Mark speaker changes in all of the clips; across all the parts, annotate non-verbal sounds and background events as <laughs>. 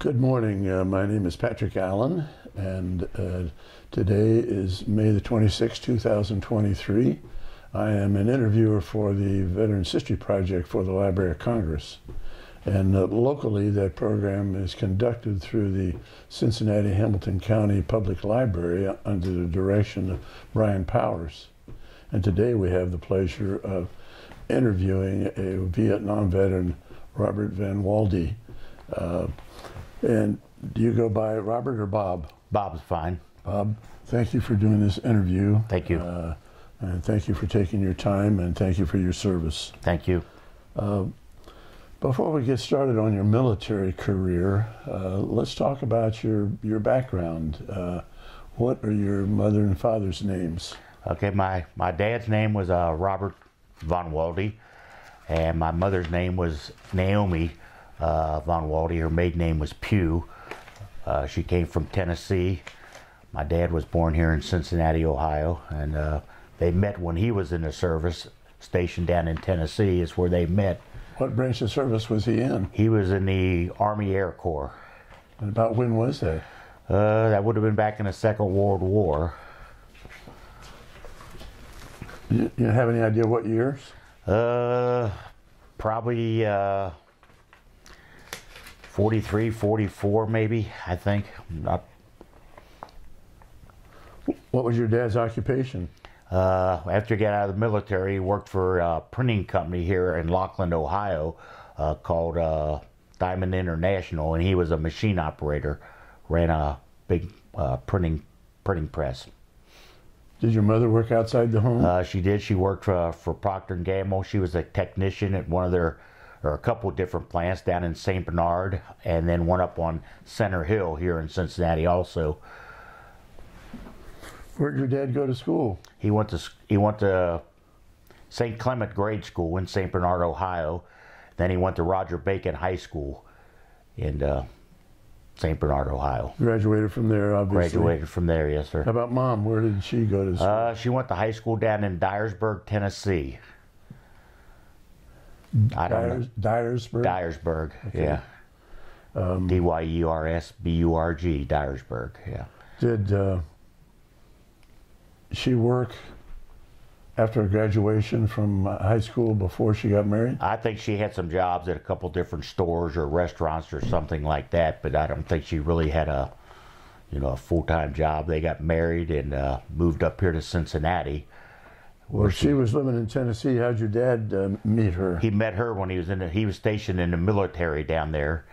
Speaker 1: Good morning. Uh, my name is Patrick Allen, and uh, today is May the 26th, 2023. I am an interviewer for the Veterans History Project for the Library of Congress. And uh, locally, that program is conducted through the Cincinnati Hamilton County Public Library under the direction of Brian Powers. And today we have the pleasure of interviewing a Vietnam veteran, Robert Von Wahlde. Uh, and do you go by Robert or Bob?
Speaker 2: Bob's fine.
Speaker 1: Bob, thank you for doing this interview.
Speaker 2: Thank you.
Speaker 1: Uh, and thank you for taking your time and thank you for your service.
Speaker 2: Thank you.
Speaker 1: Before we get started on your military career, uh, let's talk about your, your background. Uh, what are your mother and father's names?
Speaker 2: Okay, my, my dad's name was uh, Robert Von Wahlde, and my mother's name was Naomi uh, Von Wahlde. Her maiden name was Pugh. Uh, she came from Tennessee. My dad was born here in Cincinnati, Ohio, and uh, they met when he was in the service, stationed down in Tennessee. Is where they met.
Speaker 1: What branch of service was he in?
Speaker 2: He was in the Army Air Corps.
Speaker 1: And about when was that?
Speaker 2: Uh, that would have been back in the Second World War.
Speaker 1: You, you have any idea what years?
Speaker 2: Uh, probably uh, 43, 44 maybe, I think. Not,
Speaker 1: What was your dad's occupation?
Speaker 2: uh, after he got out of the military, he worked for a printing company here in Lockland, Ohio uh, called uh, Diamond International, and he was a machine operator, ran a big uh, printing printing press.
Speaker 1: Did your mother work outside the home?
Speaker 2: Uh, she did. She worked for, for Procter and Gamble. She was a technician at one of their, or a couple of different plants down in St. Bernard, and then one up on Center Hill here in Cincinnati. Also,
Speaker 1: Where did your dad go to school?
Speaker 2: he went to he went to St. Clement Grade School in St. Bernard, Ohio. Then he went to Roger Bacon High School in uh, St. Bernard, Ohio.
Speaker 1: Graduated from there, obviously.
Speaker 2: Graduated from there, yes, sir.
Speaker 1: How about mom? Where did she go to school?
Speaker 2: Uh, she went to high school down in Dyersburg, Tennessee. I don't know.
Speaker 1: Dyers, Dyersburg?
Speaker 2: Dyersburg, yeah. D Y E R S B U R G, Dyersburg, yeah.
Speaker 1: Did uh, she work after graduation from high school before she got married?
Speaker 2: I think she had some jobs at a couple different stores or restaurants or something like that, but I don't think she really had a, you know, a full time job. They got married and uh, moved up here to Cincinnati.
Speaker 1: Well, she was living in Tennessee. How'd your dad uh, meet her?
Speaker 2: He met her when he was in. The, he was stationed in the military down there,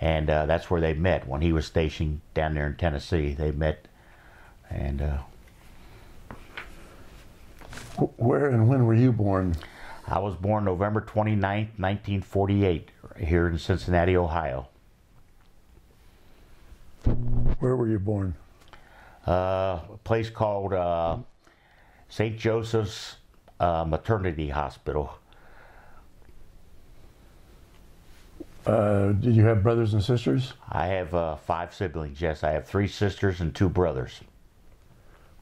Speaker 2: and uh, that's where they met. When he was stationed down there in Tennessee, they met, and uh,
Speaker 1: Where and when were you born?
Speaker 2: I was born November 29th, 1948, here in Cincinnati, Ohio.
Speaker 1: Where were you born?
Speaker 2: Uh, a place called uh, St. Joseph's uh, Maternity Hospital.
Speaker 1: Uh, did you have brothers and sisters?
Speaker 2: I have uh, five siblings. Yes, I have three sisters and two brothers.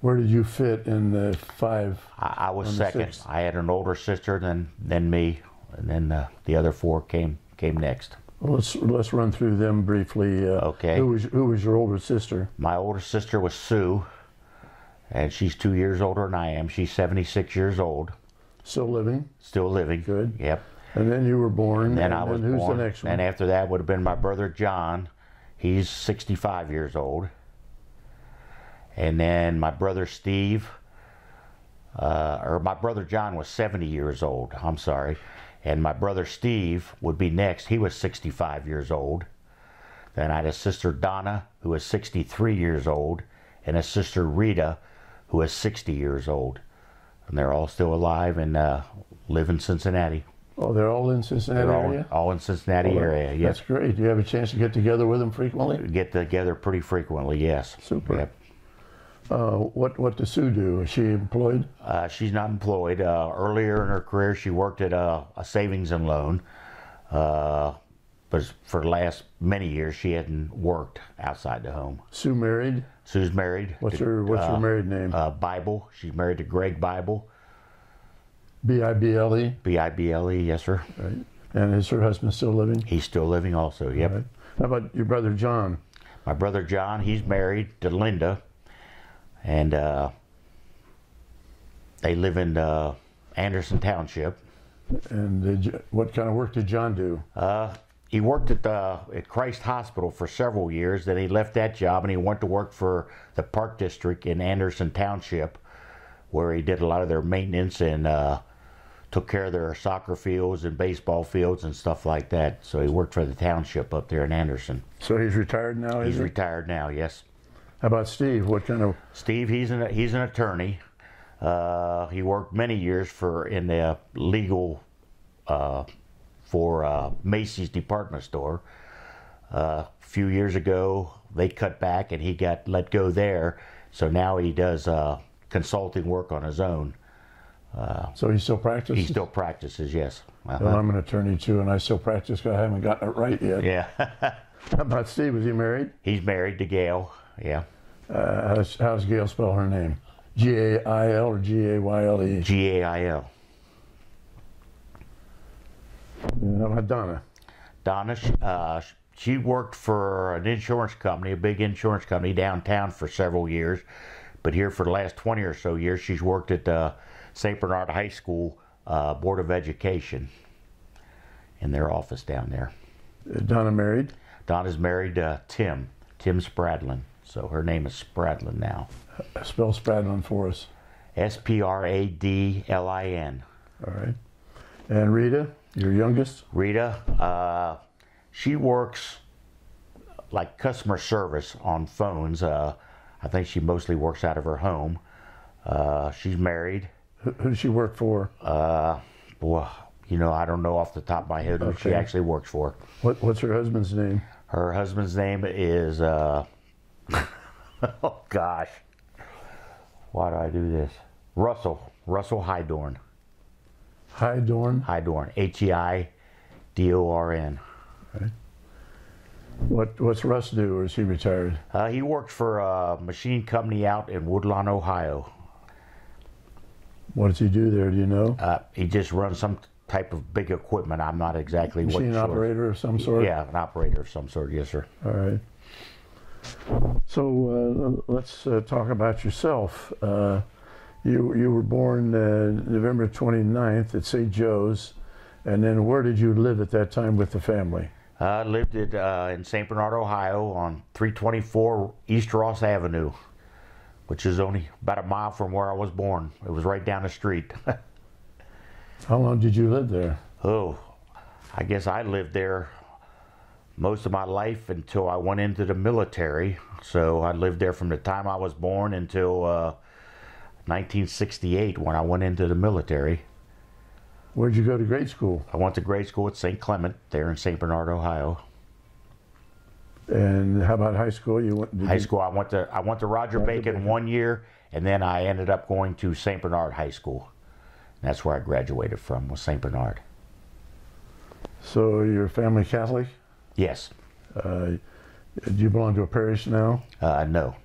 Speaker 1: Where did you fit in the five?
Speaker 2: I, I was second. I had an older sister than than me, and then uh, the other four came came next.
Speaker 1: Well, let's let's run through them briefly. Uh,
Speaker 2: Okay.
Speaker 1: Who was who was your older sister?
Speaker 2: My older sister was Sue, and she's two years older than I am. She's 76 years old,
Speaker 1: Still living.
Speaker 2: still living.
Speaker 1: Good.
Speaker 2: Yep.
Speaker 1: And then you were born.
Speaker 2: And Then
Speaker 1: and
Speaker 2: I was
Speaker 1: then who's
Speaker 2: born.
Speaker 1: the next one?
Speaker 2: And after that would have been my brother John. He's 65 years old. And then my brother Steve, uh, or my brother John was 70 years old. I'm sorry. And my brother Steve would be next. He was 65 years old. Then I had a sister Donna, who was 63 years old, and a sister Rita, who was 60 years old. And they're all still alive and uh, live in Cincinnati.
Speaker 1: oh, they're all in Cincinnati
Speaker 2: all,
Speaker 1: area.
Speaker 2: all in Cincinnati
Speaker 1: Well,
Speaker 2: area.
Speaker 1: That's great. Do you have a chance to get together with them frequently?
Speaker 2: get together pretty frequently. Yes.
Speaker 1: Super.
Speaker 2: Yep.
Speaker 1: Uh, what what does Sue do? Is she employed?
Speaker 2: Uh, she's not employed. Uh, earlier in her career, she worked at a, a savings and loan. But for the last many years, she hadn't worked outside the home.
Speaker 1: Sue married.
Speaker 2: Sue's married.
Speaker 1: What's
Speaker 2: to,
Speaker 1: her What's
Speaker 2: uh,
Speaker 1: her married name?
Speaker 2: Uh, Bible. She's married to Greg Bible.
Speaker 1: B I B L E.
Speaker 2: B I B L E. Yes, sir.
Speaker 1: Right. And is her husband still living?
Speaker 2: He's still living also. Yep.
Speaker 1: Right. How about your brother John?
Speaker 2: My brother John, he's married to Linda, and uh, they live in uh, Anderson Township.
Speaker 1: And did what kind of work did John do?
Speaker 2: Uh, he worked at the at Christ Hospital for several years. Then he left that job and he went to work for the Park District in Anderson Township, where he did a lot of their maintenance and uh, took care of their soccer fields and baseball fields and stuff like that. So he worked for the township up there in Anderson.
Speaker 1: So he's retired now.
Speaker 2: He's
Speaker 1: he?
Speaker 2: retired now. Yes.
Speaker 1: How about Steve? What kind of?
Speaker 2: Steve, he's an he's an attorney. Uh, he worked many years for in the legal uh, for uh, Macy's department store. Uh, a few years ago, they cut back and he got let go there. So now he does uh, consulting work on his own.
Speaker 1: So he still practices.
Speaker 2: He still practices, yes. Uh-huh.
Speaker 1: Well, I'm an attorney too, and I still practice. 'cause I haven't gotten it right yet.
Speaker 2: Yeah, <laughs>
Speaker 1: How about Steve? Is he married?
Speaker 2: he's married to Gail. Yeah,
Speaker 1: Uh, how's, how's Gail spell her name? G A I L or G A Y L E?
Speaker 2: G A I L.
Speaker 1: How Donna?
Speaker 2: Donna, uh, she worked for an insurance company, a big insurance company downtown for several years. But here for the last 20 or so years, she's worked at the St. Bernard High School uh, Board of Education in their office down there.
Speaker 1: Uh, Donna married.
Speaker 2: Donna's married to Tim, Tim Spradlin. So her name is Spradlin now.
Speaker 1: Spell Spradlin for us.
Speaker 2: S P R A D L I N.
Speaker 1: All right. And Rita, your youngest.
Speaker 2: Rita, uh, she works like customer service on phones. Uh, I think she mostly works out of her home. Uh, she's married.
Speaker 1: Who, who does she work for?
Speaker 2: Uh, boy, you know, I don't know off the top of my head who she actually works for.
Speaker 1: What, what's her husband's name?
Speaker 2: Her husband's name is, uh, <laughs> oh gosh, why do I do this? Russell, Russell Heidorn.
Speaker 1: Heidorn.
Speaker 2: Heidorn, H E I D O R N. Right.
Speaker 1: What What's Russ do, or is he retired?
Speaker 2: Uh, he worked for a machine company out in Woodlawn, Ohio.
Speaker 1: What does he do there? Do you know?
Speaker 2: Uh, he just runs some type of big equipment. I'm not exactly what
Speaker 1: Machine operator of some sort.
Speaker 2: Yeah, an operator of some sort. Yes, sir.
Speaker 1: All right. So uh, let's uh, talk about yourself. Uh, you you were born uh, November 29th at St. Joe's, and then where did you live at that time with the family?
Speaker 2: I lived at, uh, in St. Bernard, Ohio, on 324 East Ross Avenue, which is only about a mile from where I was born. It was right down the street. <laughs>
Speaker 1: How long did you live there?
Speaker 2: oh, I guess I lived there most of my life until I went into the military. So I lived there from the time I was born until uh, 1968 when I went into the military.
Speaker 1: Where'd you go to grade school?
Speaker 2: I went to grade school at St. Clement there in St. Bernard, Ohio.
Speaker 1: And how about high school? You went
Speaker 2: High
Speaker 1: you-
Speaker 2: school, I went to I went to Roger,
Speaker 1: Roger
Speaker 2: Bacon,
Speaker 1: Bacon.
Speaker 2: one year, and then I ended up going to St. Bernard High School. That's where I graduated from was St. Bernard.
Speaker 1: So your family Catholic?
Speaker 2: Yes.
Speaker 1: Uh, do you belong to a parish now?
Speaker 2: Uh, no.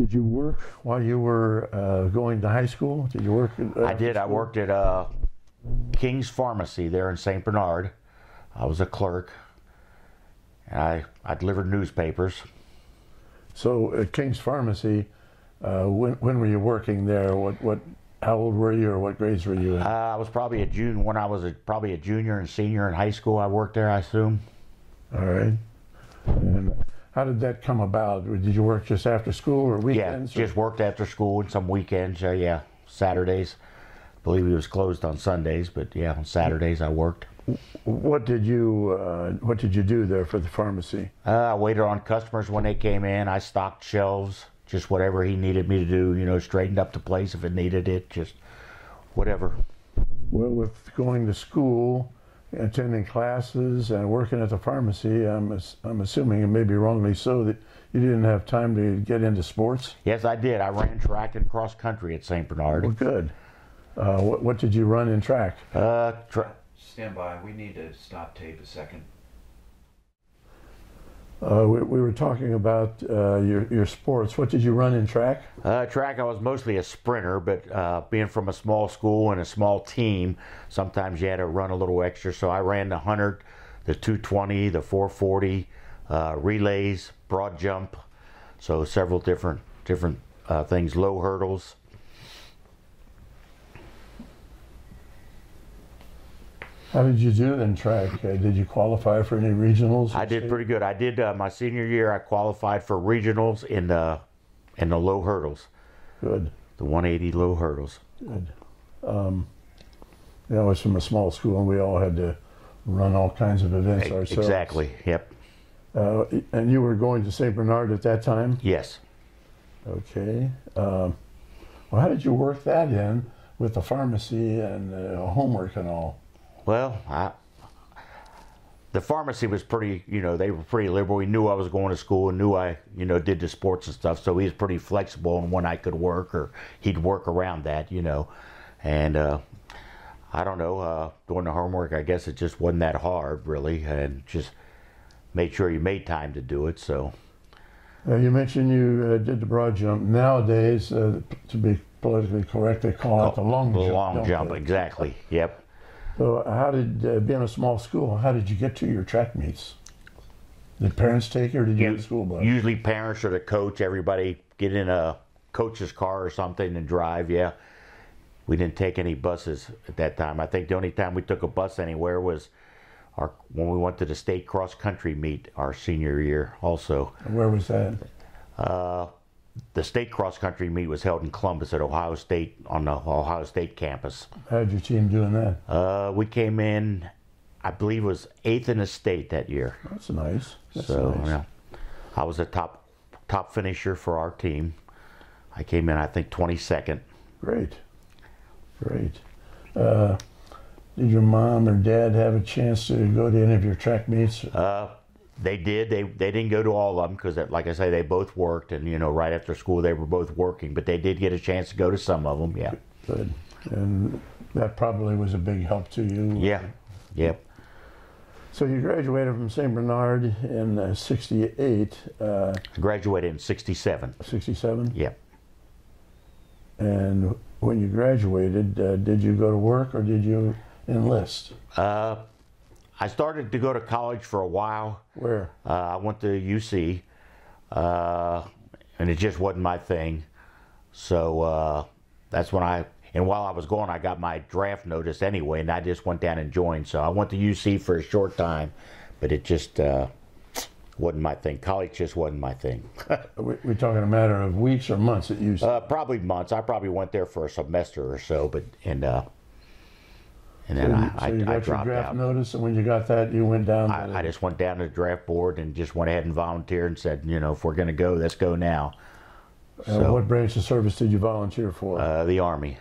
Speaker 1: Did you work while you were uh, going to high school? Did you work? uh,
Speaker 2: I did. I worked at uh, King's Pharmacy there in St. Bernard. I was a clerk. And I, I delivered newspapers.
Speaker 1: So at King's Pharmacy, uh, when, when were you working there? What what? How old were you, or what grades were you in?
Speaker 2: Uh, I was probably a junior when I was a, probably a junior and senior in high school. I worked there, I assume.
Speaker 1: All right. And how did that come about? Did you work just after school or
Speaker 2: Yeah,
Speaker 1: weekends? or-
Speaker 2: just worked after school and some weekends. Uh, yeah, Saturdays. I believe he was closed on Sundays, but yeah, on Saturdays I worked.
Speaker 1: What did you uh, What did you do there for the pharmacy?
Speaker 2: Uh, I waited on customers when they came in. I stocked shelves, just whatever he needed me to do. You know, straightened up the place if it needed it, just whatever.
Speaker 1: Well, with going to school, attending classes, and working at the pharmacy, I'm ass- I'm assuming, and maybe wrongly so, that you didn't have time to get into sports.
Speaker 2: Yes, I did. I ran track and cross country at St. Bernard.
Speaker 1: Well, good. Uh, what, what did you run in track?
Speaker 2: Uh, tra-
Speaker 3: Stand by. We need to stop tape a second.
Speaker 1: Uh, we, we were talking about uh, your, your sports. What did you run in track?
Speaker 2: Uh, track, I was mostly a sprinter, but uh, being from a small school and a small team, sometimes you had to run a little extra. So I ran the 100, the 220, the 440, uh, relays, broad jump, so several different different uh, things, low hurdles.
Speaker 1: How did you do in track? Uh, did you qualify for any regionals?
Speaker 2: I did pretty good. I did uh, my senior year. I qualified for regionals in the in the low hurdles,
Speaker 1: Good,
Speaker 2: the 180 low hurdles.
Speaker 1: good. Um, you know, I was from a small school, and we all had to run all kinds of events
Speaker 2: E-
Speaker 1: ourselves.
Speaker 2: Exactly. Yep.
Speaker 1: Uh, and you were going to St. Bernard at that time?
Speaker 2: Yes.
Speaker 1: Okay. Um, well, how did you work that in with the pharmacy and uh, homework and all?
Speaker 2: Well, I, the pharmacy was pretty, you know, they were pretty liberal. He knew I was going to school and knew I, you know, did the sports and stuff. So he was pretty flexible on when I could work or he'd work around that, you know. And uh, I don't know, uh, doing the homework, I guess it just wasn't that hard, really. And just made sure you made time to do it. So,
Speaker 1: Uh, you mentioned you uh, did the broad jump. Nowadays, uh, to be politically correct, they call it the long
Speaker 2: the
Speaker 1: jump.
Speaker 2: The
Speaker 1: long
Speaker 2: jump,
Speaker 1: they?
Speaker 2: exactly. Yep.
Speaker 1: So, how did uh, being a small school? How did you get to your track meets? Did parents take you, or did you have a school bus?
Speaker 2: Usually parents or the coach, everybody get in a coach's car or something and drive. Yeah, we didn't take any buses at that time. I think the only time we took a bus anywhere was our when we went to the state cross country meet our senior year. Also,
Speaker 1: Where was that?
Speaker 2: uh, the state cross country meet was held in Columbus at Ohio State on the Ohio State campus.
Speaker 1: How did your team doing that?
Speaker 2: Uh, we came in, I believe, it was eighth in the state that year.
Speaker 1: That's nice. That's
Speaker 2: so
Speaker 1: nice.
Speaker 2: yeah, I was a top top finisher for our team. I came in, I think, 22nd.
Speaker 1: Great, great. Uh, did your mom or dad have a chance to go to any of your track meets?
Speaker 2: Uh, they did. They they didn't go to all of them because, like I say, they both worked, and you know, right after school they were both working. But they did get a chance to go to some of them. Yeah,
Speaker 1: Good. And that probably was a big help to you.
Speaker 2: yeah, yep.
Speaker 1: So you graduated from St. Bernard in uh, 68, uh,
Speaker 2: I graduated in '67.
Speaker 1: 67.
Speaker 2: Yep.
Speaker 1: And when you graduated, uh, did you go to work or did you enlist?
Speaker 2: Uh, I started to go to college for a while.
Speaker 1: Where?
Speaker 2: Uh, I went to UC, uh, and it just wasn't my thing. So uh, that's when I, and while I was going, I got my draft notice anyway, and I just went down and joined. So I went to UC for a short time, but it just uh, wasn't my thing. College just wasn't my thing. <laughs>
Speaker 1: We, we're talking a matter of weeks or months that you.
Speaker 2: uh, probably months. I probably went there for a semester or so, but and uh, and then I,
Speaker 1: so
Speaker 2: I,
Speaker 1: you got
Speaker 2: I
Speaker 1: your draft
Speaker 2: out.
Speaker 1: notice, and when you got that, you went down.
Speaker 2: I, I just went down to the draft board and just went ahead and volunteered and said, you know, if we're going to go, let's go now.
Speaker 1: uh,
Speaker 2: so-
Speaker 1: what branch of service did you volunteer for?
Speaker 2: Uh, the Army.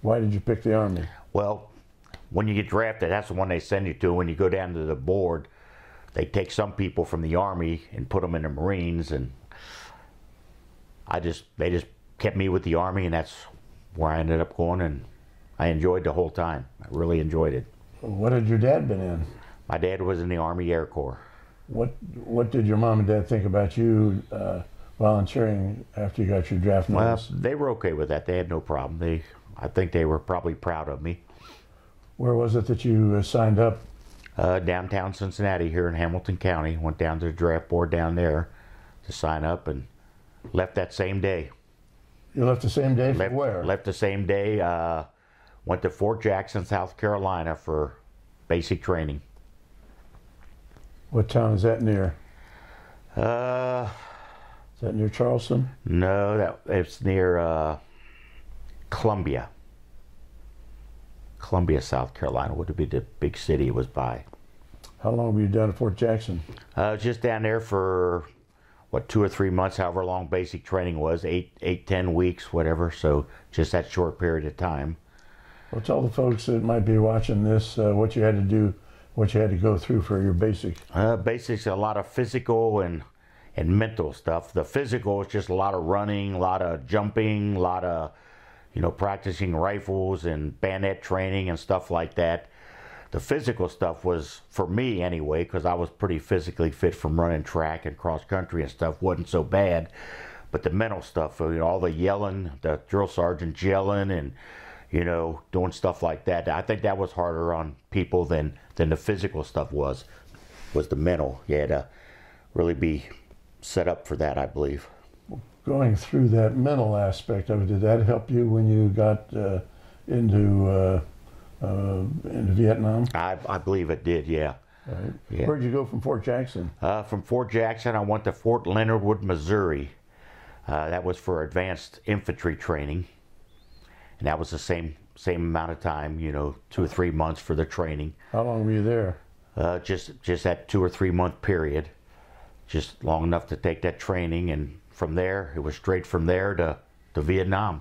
Speaker 1: Why did you pick the Army?
Speaker 2: Well, when you get drafted, that's the one they send you to. When you go down to the board, they take some people from the Army and put them in the Marines, and I just they just kept me with the Army, and that's where I ended up going, and I enjoyed the whole time. I really enjoyed it.
Speaker 1: What had your dad been in?
Speaker 2: My dad was in the Army Air Corps.
Speaker 1: What What did your mom and dad think about you uh, volunteering after you got your draft notice?
Speaker 2: Well, they were okay with that. They had no problem. They, I think they were probably proud of me.
Speaker 1: Where was it that you uh, signed up?
Speaker 2: uh, downtown Cincinnati here in Hamilton County. Went down to the draft board down there to sign up and left that same day.
Speaker 1: You left the same day for
Speaker 2: Left,
Speaker 1: where?
Speaker 2: left the same day. Uh, went to Fort Jackson, South Carolina for basic training.
Speaker 1: What town is that near?
Speaker 2: Uh,
Speaker 1: Is that near Charleston?
Speaker 2: no, that it's near uh, Columbia. Columbia, South Carolina would be the big city it was by.
Speaker 1: How long were you down at Fort Jackson?
Speaker 2: Uh, I was just down there for what two or three months, however long basic training was, eight, eight, ten weeks, whatever. So just that short period of time.
Speaker 1: Well, tell the folks that might be watching this uh, what you had to do, what you had to go through for your basic.
Speaker 2: Uh, basics a lot of physical and and mental stuff. The physical is just a lot of running, a lot of jumping, a lot of you know practicing rifles and bayonet training and stuff like that. the physical stuff was for me anyway, because I was pretty physically fit from running track and cross country and stuff. wasn't so bad, but the mental stuff, you know, all the yelling, the drill sergeant yelling, and you know, doing stuff like that. I think that was harder on people than than the physical stuff was. Was the mental? You had to really be set up for that, I believe.
Speaker 1: Going through that mental aspect of it, did that help you when you got uh, into uh, uh, into Vietnam?
Speaker 2: I, I believe it did. Yeah.
Speaker 1: Right.
Speaker 2: Yeah.
Speaker 1: Where'd you go from Fort Jackson?
Speaker 2: Uh, from Fort Jackson, I went to Fort Leonard Wood, Missouri. Uh, that was for advanced infantry training, and that was the same same amount of time. You know, two or three months for the training.
Speaker 1: How long were you there?
Speaker 2: Uh, just just that two or three month period, just long enough to take that training, and from there it was straight from there to to Vietnam.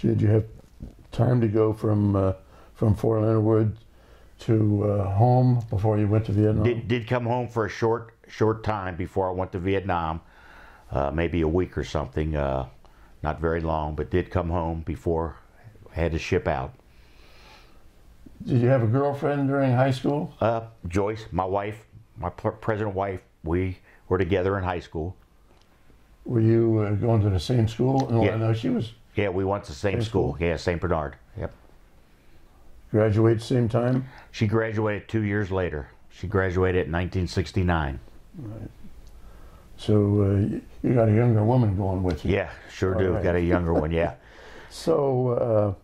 Speaker 1: Did you have time to go from uh, from Fort Leonard Wood to uh, home before you went to Vietnam?
Speaker 2: Did did come home for a short short time before I went to Vietnam, uh, maybe a week or something. Not very long, but did come home before I had to ship out.
Speaker 1: Did you have a girlfriend during high school?
Speaker 2: Uh, Joyce, my wife, my present wife, we were together in high school.
Speaker 1: Were you uh, going to the same school? No,
Speaker 2: Yeah.
Speaker 1: I know she was
Speaker 2: Yeah, we went to the same
Speaker 1: Same
Speaker 2: school.
Speaker 1: school?
Speaker 2: Yeah, St. Bernard. Yep.
Speaker 1: graduate same time.
Speaker 2: She graduated two years later. She graduated in 1969.
Speaker 1: So uh, you got a younger woman going with you.
Speaker 2: Yeah, sure do.
Speaker 1: All right.
Speaker 2: Got a younger one. Yeah. <laughs>
Speaker 1: So uh,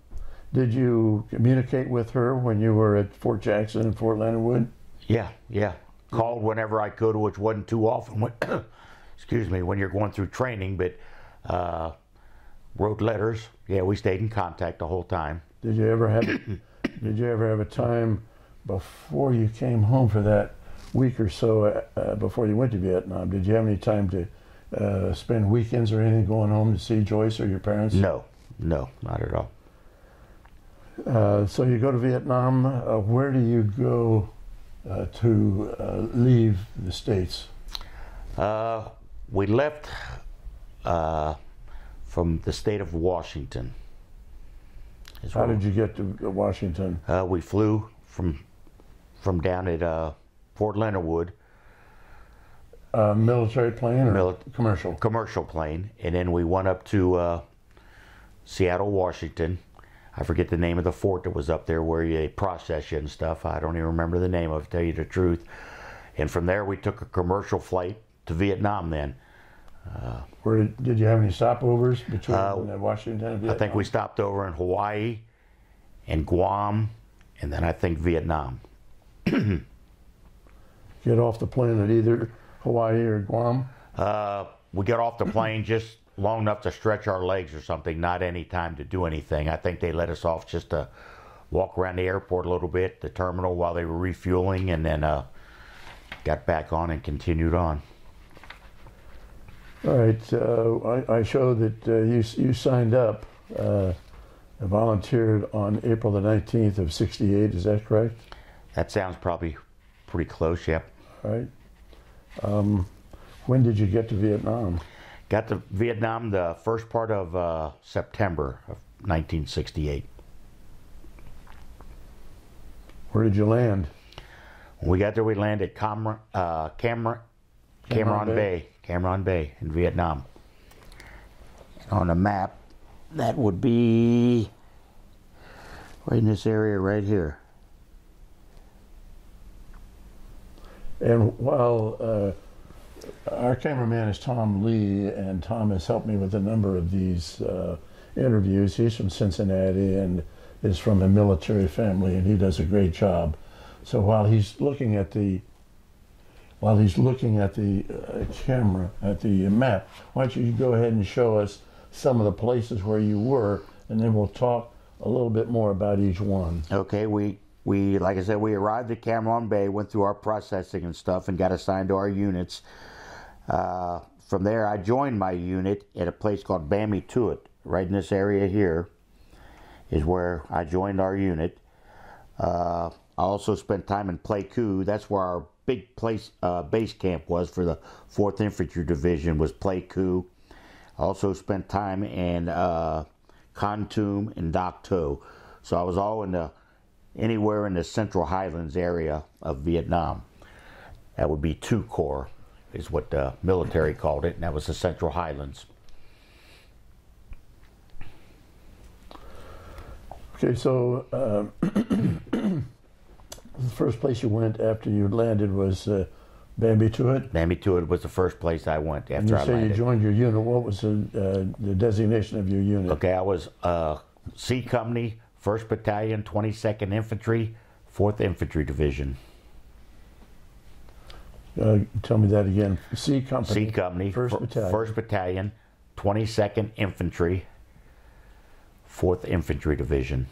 Speaker 1: did you communicate with her when you were at Fort Jackson and Fort Leonard Wood?
Speaker 2: Yeah, yeah. Called whenever I could, which wasn't too often. When, <coughs> excuse me, when you're going through training, but uh, wrote letters. Yeah, we stayed in contact the whole time.
Speaker 1: Did you ever have <coughs> Did you ever have a time before you came home for that week or so uh, uh, before you went to Vietnam? Did you have any time to uh, spend weekends or anything going home to see Joyce or your parents?
Speaker 2: No, no, not at all.
Speaker 1: Uh, so you go to Vietnam. Uh, where do you go uh, to uh, leave the states?
Speaker 2: Uh, we left uh, from the state of Washington.
Speaker 1: How did you get to Washington?
Speaker 2: Uh, we flew from from down at uh, Fort Leonard Wood,
Speaker 1: Uh, military plane or
Speaker 2: Mili-
Speaker 1: commercial?
Speaker 2: commercial plane, and then we went up to uh, Seattle, Washington. I forget the name of the fort that was up there where they process you and stuff. I don't even remember the name of it, tell you the truth. And from there, we took a commercial flight to Vietnam. Then
Speaker 1: Where did, did you have any stopovers between
Speaker 2: Uh,
Speaker 1: uh, Washington and Vietnam?
Speaker 2: I think we stopped over in Hawaii and Guam, and then I think Vietnam. <clears throat>
Speaker 1: get off the plane at either Hawaii or Guam.
Speaker 2: Uh, we get off the plane <clears throat> just long enough to stretch our legs or something, not any time to do anything. I think they let us off just to walk around the airport a little bit, the terminal while they were refueling, and then uh, got back on and continued on.
Speaker 1: All right. Uh, I, I show that uh, you you signed up, uh, volunteered on April the nineteenth of '68. Is that correct?
Speaker 2: That sounds probably pretty close, yep.
Speaker 1: Right. Um, when did you get to Vietnam?
Speaker 2: Got to Vietnam the first part of uh, September of 1968.
Speaker 1: Where did you land?
Speaker 2: When we got there, we landed Cam- uh, Cameron,
Speaker 1: Cameron
Speaker 2: Cam Ranh
Speaker 1: Bay.
Speaker 2: Bay. Cam Ranh Bay in Vietnam. On the map, that would be right in this area right here.
Speaker 1: And while uh, our cameraman is Tom Lee, and Tom has helped me with a number of these uh, interviews. He's from Cincinnati and is from a military family, and he does a great job. So while he's looking at the while he's looking at the uh, camera at the map, why don't you go ahead and show us some of the places where you were, and then we'll talk a little bit more about each one.
Speaker 2: Okay, we we like I said, we arrived at Cam Ranh Bay, went through our processing and stuff, and got assigned to our units. Uh, from there, I joined my unit at a place called Ban Me Thuot, right in this area here, is where I joined our unit. Uh, I also spent time in Pleiku. That's where our big place uh, base camp was for the Fourth Infantry Division was Pleiku. I also spent time in uh, and Dak To. So I was all in the anywhere in the Central Highlands area of Vietnam. That would be two corps, is what the military called it, and that was the Central Highlands.
Speaker 1: Okay, so uh, <clears throat> the first place you went after you landed was uh, Ban Me Thuot.
Speaker 2: Bambi Tuit was the first place I went after
Speaker 1: And you
Speaker 2: I
Speaker 1: say
Speaker 2: landed.
Speaker 1: you joined your unit. What was the, uh, the designation of your unit?
Speaker 2: Okay, I was uh, C Company, 1st Battalion, 22nd Infantry, 4th Infantry Division.
Speaker 1: Uh, tell me that again. C Company.
Speaker 2: C Company,
Speaker 1: First
Speaker 2: fir-
Speaker 1: Battalion.
Speaker 2: 1st Battalion, 22nd Infantry, 4th Infantry Division.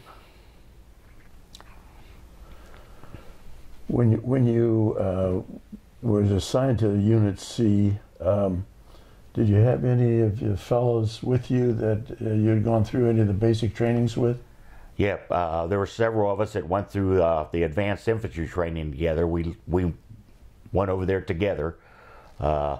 Speaker 1: When you, when you uh, was assigned to the Unit C, um, did you have any of your fellows with you that uh, you had gone through any of the basic trainings with?
Speaker 2: Yep, uh, there were several of us that went through uh, the advanced infantry training together. We we went over there together. Uh,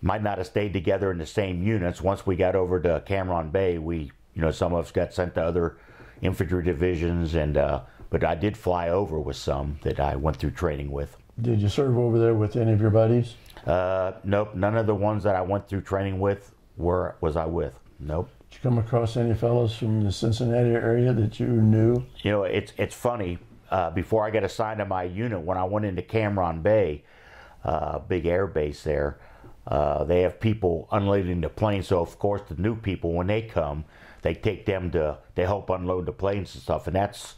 Speaker 2: might not have stayed together in the same units. Once we got over to Cam Ranh Bay, we you know some of us got sent to other infantry divisions, and uh, but I did fly over with some that I went through training with.
Speaker 1: Did you serve over there with any of your buddies?
Speaker 2: Uh, nope, none of the ones that I went through training with were was I with. Nope.
Speaker 1: Did you come across any fellows from the Cincinnati area that you knew?
Speaker 2: You know, it's it's funny. Uh, before I got assigned to my unit, when I went into Cam Ranh Bay, uh, big air base there, uh, they have people unloading the planes. So of course, the new people when they come, they take them to they help unload the planes and stuff. And that's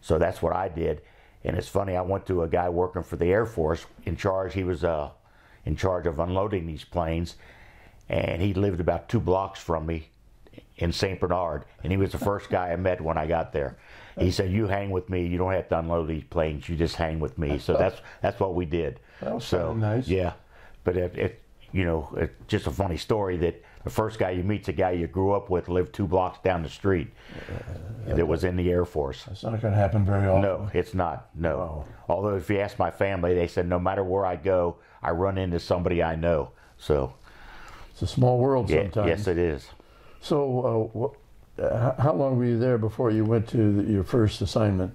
Speaker 2: so that's what I did. And it's funny. I went to a guy working for the Air Force in charge. He was uh, in charge of unloading these planes, and he lived about two blocks from me in St. Bernard, and he was the first guy I met when I got there. He said, "You hang with me. You don't have to unload these planes. You just hang with me." So that's that's what we did.
Speaker 1: That was
Speaker 2: so
Speaker 1: nice.
Speaker 2: Yeah, but it, it you know it's just a funny story that the first guy you meet's a guy you grew up with, lived two blocks down the street, that was in the Air Force.
Speaker 1: It's not going to happen very often.
Speaker 2: No, it's not. No.
Speaker 1: Wow.
Speaker 2: Although if you ask my family, they said no matter where I go, I run into somebody I know. So
Speaker 1: It's a small world
Speaker 2: yeah,
Speaker 1: sometimes.
Speaker 2: yes, it is.
Speaker 1: So, uh, uh, how long were you there before you went to the, your first assignment?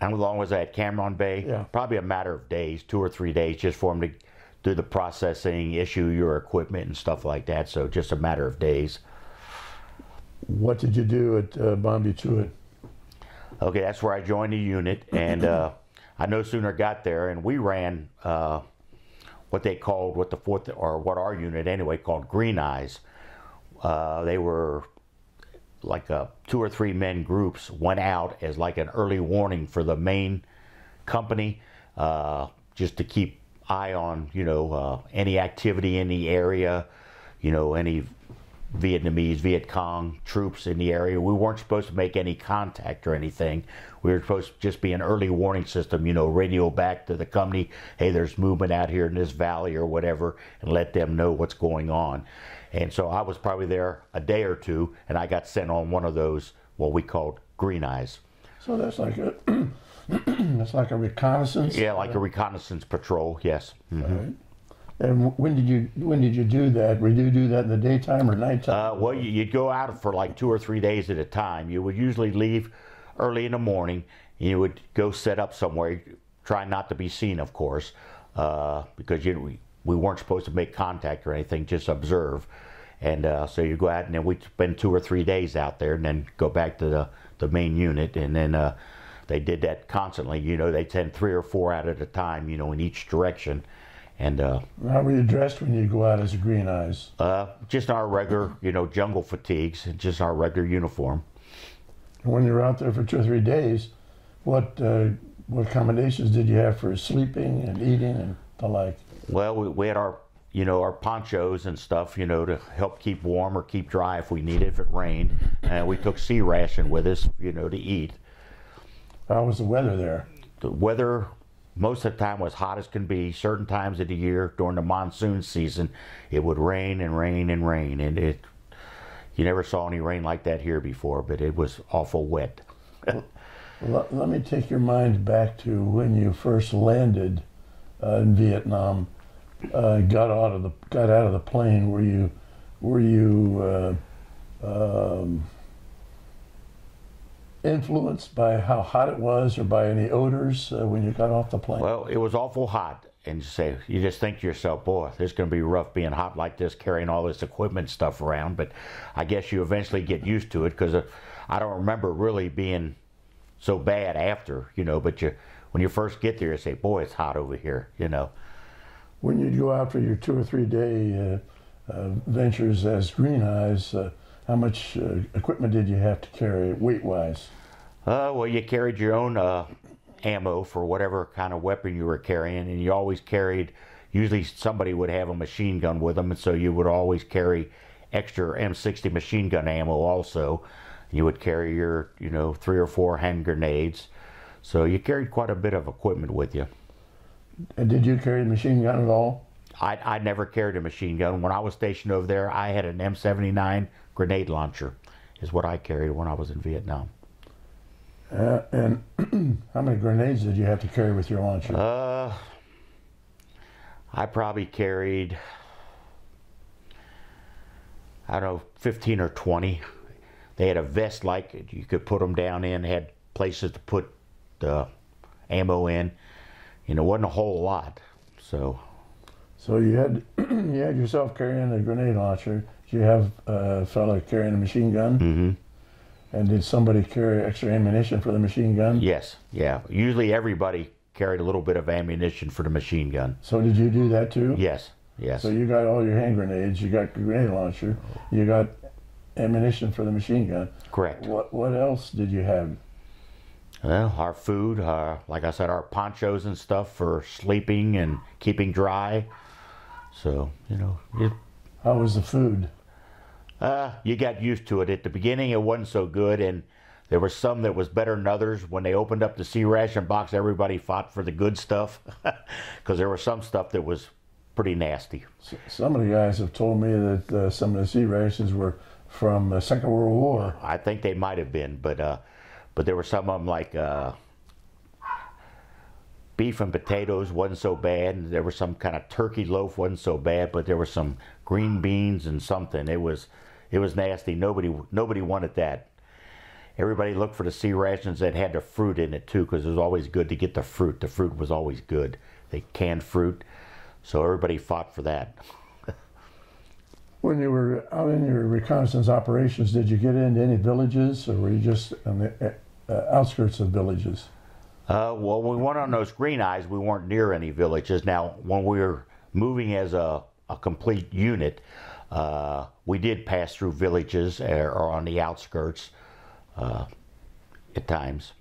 Speaker 2: How long was I at Cam Ranh Bay?
Speaker 1: Yeah.
Speaker 2: Probably a matter of days, two or three days, just for them to do the processing, issue your equipment and stuff like that. So just a matter of days.
Speaker 1: What did you do at uh, Ban Me Thuot?
Speaker 2: Okay, that's where I joined the unit, <clears throat> and uh, I no sooner got there, and we ran uh, what they called, what the fourth, or what our unit anyway called Green Eyes. Uh, they were like uh, two or three men groups went out as like an early warning for the main company, uh, just to keep eye on you know uh, any activity in the area, you know any Vietnamese, Viet Cong troops in the area. We weren't supposed to make any contact or anything. We were supposed to just be an early warning system, you know, radio back to the company, hey, there's movement out here in this valley or whatever, and let them know what's going on. And so I was probably there a day or two, and I got sent on one of those, what we called green eyes.
Speaker 1: So that's like a <clears throat> that's like a reconnaissance.
Speaker 2: Yeah, like a reconnaissance patrol, yes. Mhm.
Speaker 1: Right. And when did you when did you do that? Would you do that in the daytime or nighttime?
Speaker 2: Uh, well, you- you'd go out for like two or three days at a time. You would usually leave early in the morning. And you would go set up somewhere, try not to be seen, of course, uh, because you we, we weren't supposed to make contact or anything, just observe. And uh, so you go out, and then we'd spend two or three days out there, and then go back to the, the main unit. And then uh, they did that constantly. You know, they send three or four out at a time, you know, in each direction. And uh,
Speaker 1: How were you dressed when you go out as a Green Eyes?
Speaker 2: uh, just our regular, you know, jungle fatigues, just our regular uniform.
Speaker 1: And when you were out there for two or three days, what uh, what accommodations did you have for sleeping and eating and the like?
Speaker 2: Well, we, we had our, you know, our ponchos and stuff, you know, to help keep warm or keep dry if we needed, if it rained. And we took C ration with us, you know, to eat.
Speaker 1: How was the weather there?
Speaker 2: The weather most of the time was hot as can be. Certain times of the year during the monsoon season, it would rain and rain and rain, and it. You never saw any rain like that here before, but it was awful wet. <laughs>
Speaker 1: Let, let me take your mind back to when you first landed uh, in Vietnam. Uh, got out of the got out of the plane. Were you were you uh, um, influenced by how hot it was or by any odors uh, when you got off the plane?
Speaker 2: Well, it was awful hot. And you say, you just think to yourself, boy, this is going to be rough being hot like this, carrying all this equipment stuff around. But I guess you eventually get used to it because uh, I don't remember really being so bad after, you know. But you, when you first get there, you say, boy, it's hot over here, you know.
Speaker 1: When you'd go out for your two or three day uh, uh, ventures as Green Eyes, uh, how much equipment did you have to carry weight wise?
Speaker 2: Well, you carried your own ammo for whatever kind of weapon you were carrying, and you always carried. Usually, somebody would have a machine gun with them, and so you would always carry extra M60 machine gun ammo. Also, you would carry your, you know, three or four hand grenades. So you carried quite a bit of equipment with you.
Speaker 1: And did you carry a machine gun at all?
Speaker 2: I, I never carried a machine gun. When I was stationed over there, I had an M79 grenade launcher, is what I carried when I was in Vietnam.
Speaker 1: Uh, and <clears throat> how many grenades did you have to carry with your launcher?
Speaker 2: Uh, I probably carried, I don't know, 15 or 20. They had a vest like you could put them down in, had places to put the ammo in. You know, wasn't a whole lot. So.
Speaker 1: So you had <clears throat> you had yourself carrying a grenade launcher. Did you have a fellow carrying a machine gun?
Speaker 2: Mm-hmm.
Speaker 1: And did somebody carry extra ammunition for the machine gun?
Speaker 2: Yes, yeah. Usually everybody carried a little bit of ammunition for the machine gun.
Speaker 1: So did you do that too?
Speaker 2: Yes, yes.
Speaker 1: So you got all your hand grenades, you got the grenade launcher, you got ammunition for the machine gun.
Speaker 2: Correct.
Speaker 1: What what else did you have?
Speaker 2: Well, our food, uh, like I said, our ponchos and stuff for sleeping and keeping dry. So, you know, it,
Speaker 1: How was the food?
Speaker 2: uh, you got used to it. At the beginning, it wasn't so good, and there were some that was better than others. When they opened up the C ration box, everybody fought for the good stuff <laughs> because there was some stuff that was pretty nasty.
Speaker 1: Some of the guys have told me that uh, some of the C rations were from the Second World War.
Speaker 2: I think they might have been, but uh, but there were some of them like uh, beef and potatoes wasn't so bad. There was some kind of turkey loaf wasn't so bad, but there was some green beans and something. It was it was nasty. Nobody nobody wanted that. Everybody looked for the C rations that had the fruit in it too, because it was always good to get the fruit. The fruit was always good. They canned fruit, so everybody fought for that. <laughs>
Speaker 1: When you were out in your reconnaissance operations, did you get into any villages, or were you just the uh, outskirts of villages?
Speaker 2: Uh, well, we went on those green eyes, we weren't near any villages. Now, when we were moving as a, a complete unit, uh, we did pass through villages or, or on the outskirts uh, at times.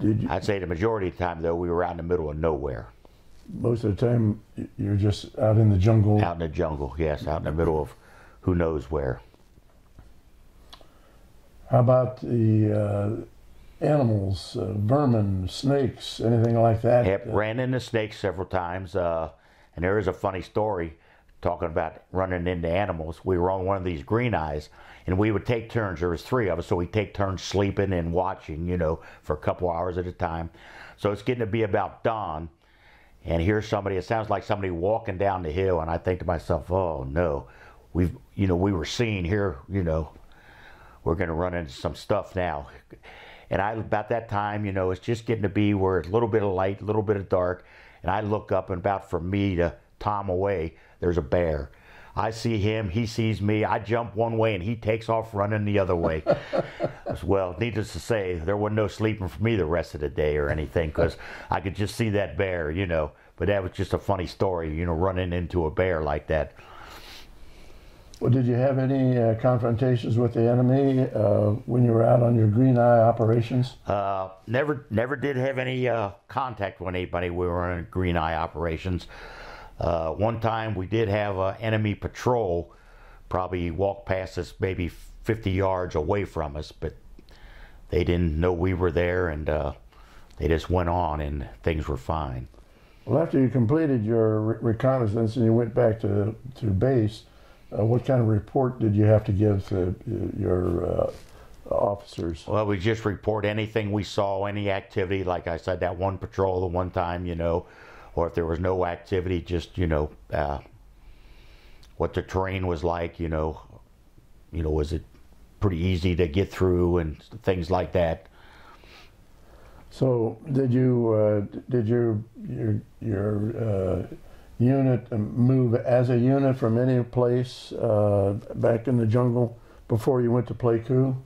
Speaker 1: Did you,
Speaker 2: I'd say the majority of the time, though, we were out in the middle of nowhere,
Speaker 1: most of the time you're just out in the jungle?
Speaker 2: out in the jungle. Yes, out in the middle of who knows where.
Speaker 1: How about the uh, animals, uh, vermin, snakes, anything like that?
Speaker 2: Yep, ran into snakes several times. Uh, and there is a funny story talking about running into animals. We were on one of these green eyes, and we would take turns. There was three of us, so we'd take turns sleeping and watching, you know, for a couple hours at a time. So it's getting to be about dawn, and here's somebody. It sounds like somebody walking down the hill, and I think to myself, "Oh no, we've, you know, we were seen here, you know, we're going to run into some stuff now." And I, about that time, you know, it's just getting to be where it's a little bit of light, a little bit of dark, and I look up and about from me to Tom away, there's a bear. I see him, he sees me, I jump one way and he takes off running the other way. <laughs> well, needless to say, there wasn't no sleeping for me the rest of the day or anything because I could just see that bear, you know. But that was just a funny story, you know, running into a bear like that.
Speaker 1: Well, did you have any uh, confrontations with the enemy uh, when you were out on your green eye operations?
Speaker 2: Uh, never, never did have any uh, contact with anybody. We were on green eye operations. Uh, one time we did have an enemy patrol, probably walk past us maybe 50 yards away from us, but they didn't know we were there, and uh, they just went on, and things were fine.
Speaker 1: Well, after you completed your re- reconnaissance and you went back to, to base, uh, what kind of report did you have to give to uh, your uh, officers?
Speaker 2: Well, we just report anything we saw, any activity. Like I said, that one patrol the one time, you know, or if there was no activity, just you know, uh, what the terrain was like. You know, you know, was it pretty easy to get through and things like that.
Speaker 1: So did you uh, did your your your uh, unit move as a unit from any place uh, back in the jungle before you went to Pleiku?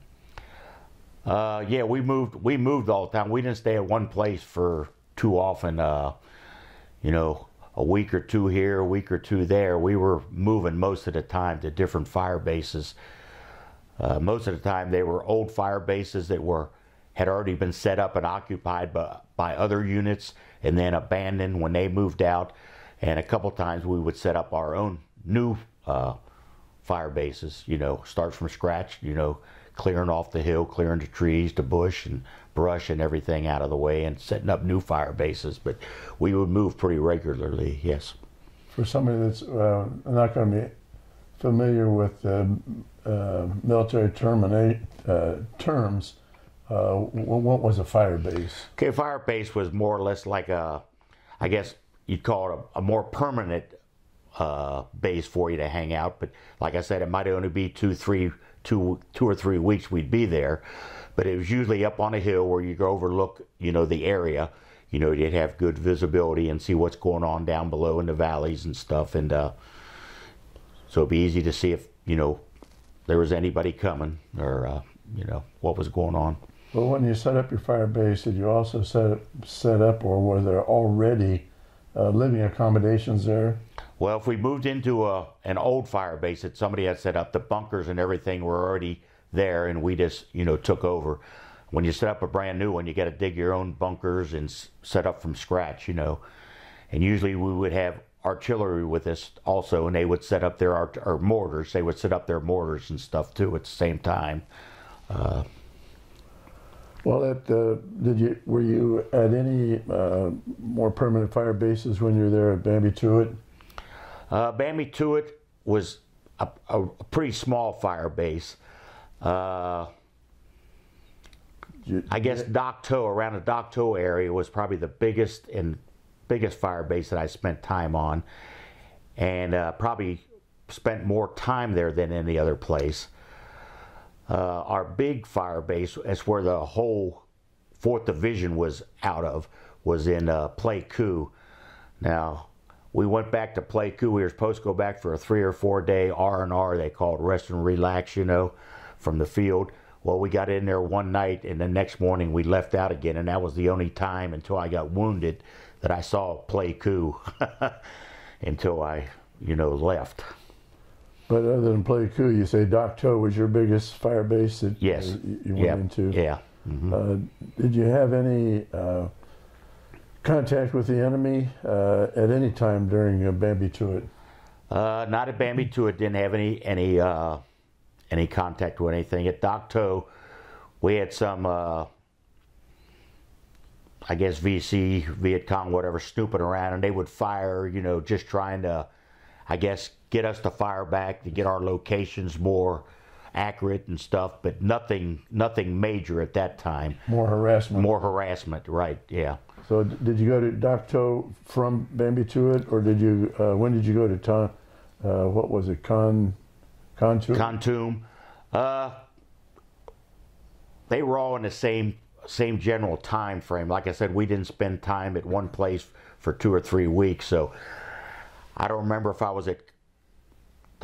Speaker 2: Uh, yeah, we moved. We moved all the time. We didn't stay at one place for too often. Uh, you know, a week or two here, a week or two there. We were moving most of the time to different fire bases. Uh, most of the time, they were old fire bases that were had already been set up and occupied by, by other units and then abandoned when they moved out. And a couple times we would set up our own new uh, fire bases, you know, start from scratch, you know, clearing off the hill, clearing the trees, the bush and brush and everything out of the way and setting up new fire bases. But we would move pretty regularly, yes.
Speaker 1: For somebody that's uh, not going to be familiar with uh, uh, military terminate, uh, terms, uh, what was a fire base?
Speaker 2: Okay, fire base was more or less like a, I guess you'd call it a, a more permanent uh, base for you to hang out. But like I said, it might only be two, three, two, two or three weeks we'd be there. But it was usually up on a hill where you could overlook, you know, the area. You know, you'd have good visibility and see what's going on down below in the valleys and stuff. And uh, so it'd be easy to see if, you know, there was anybody coming or, uh, you know, what was going on.
Speaker 1: Well, when you set up your fire base, did you also set up, set up or were there already uh, living accommodations there?
Speaker 2: Well, if we moved into a, an old fire base that somebody had set up, the bunkers and everything were already there, and we just, you know, took over. When you set up a brand new one, you got to dig your own bunkers and set up from scratch, you know. And usually we would have artillery with us also, and they would set up their art, or mortars. They would set up their mortars and stuff too at the same time. Uh,
Speaker 1: well, at, uh, did you were you at any uh, more permanent fire bases when you were there at Ban Me Thuot?
Speaker 2: Uh, Ban Me Thuot was a, a, pretty small fire base. Uh, you, I guess Dak To around the Dak To area was probably the biggest and biggest fire base that I spent time on, and uh, probably spent more time there than any other place uh, our big fire base, that's where the whole Fourth Division was out of, was in uh, Pleiku. Now, we went back to Pleiku. We were supposed to go back for a three or four day R and R. They called rest and relax, you know, from the field. Well, we got in there one night, and the next morning we left out again, and that was the only time until I got wounded that I saw Pleiku <laughs> until I, you know, left.
Speaker 1: But other than Pleiku, you say Dak To was your biggest fire base that
Speaker 2: yes.
Speaker 1: uh, you went
Speaker 2: yep.
Speaker 1: into.
Speaker 2: Yeah. Mm-hmm.
Speaker 1: Uh, did you have any uh, contact with the enemy uh, at any time during Ban Me Thuot?
Speaker 2: Uh, not at Ban Me Thuot. Didn't have any any uh, any contact with anything. At Dak To, we had some. I guess VC, Viet Cong, whatever, snooping around, and they would fire, you know, just trying to, I guess, get us to fire back to get our locations more accurate and stuff, but nothing nothing major at that time.
Speaker 1: More harassment.
Speaker 2: More harassment, right? Yeah.
Speaker 1: So did you go to Dak To from Ban Me Thuot, or did you? Uh, when did you go to Ta? Uh, what was it? Con, Kontum.
Speaker 2: Kontum. Uh, they were all in the same same general time frame. Like I said, we didn't spend time at one place for two or three weeks, so I don't remember if I was at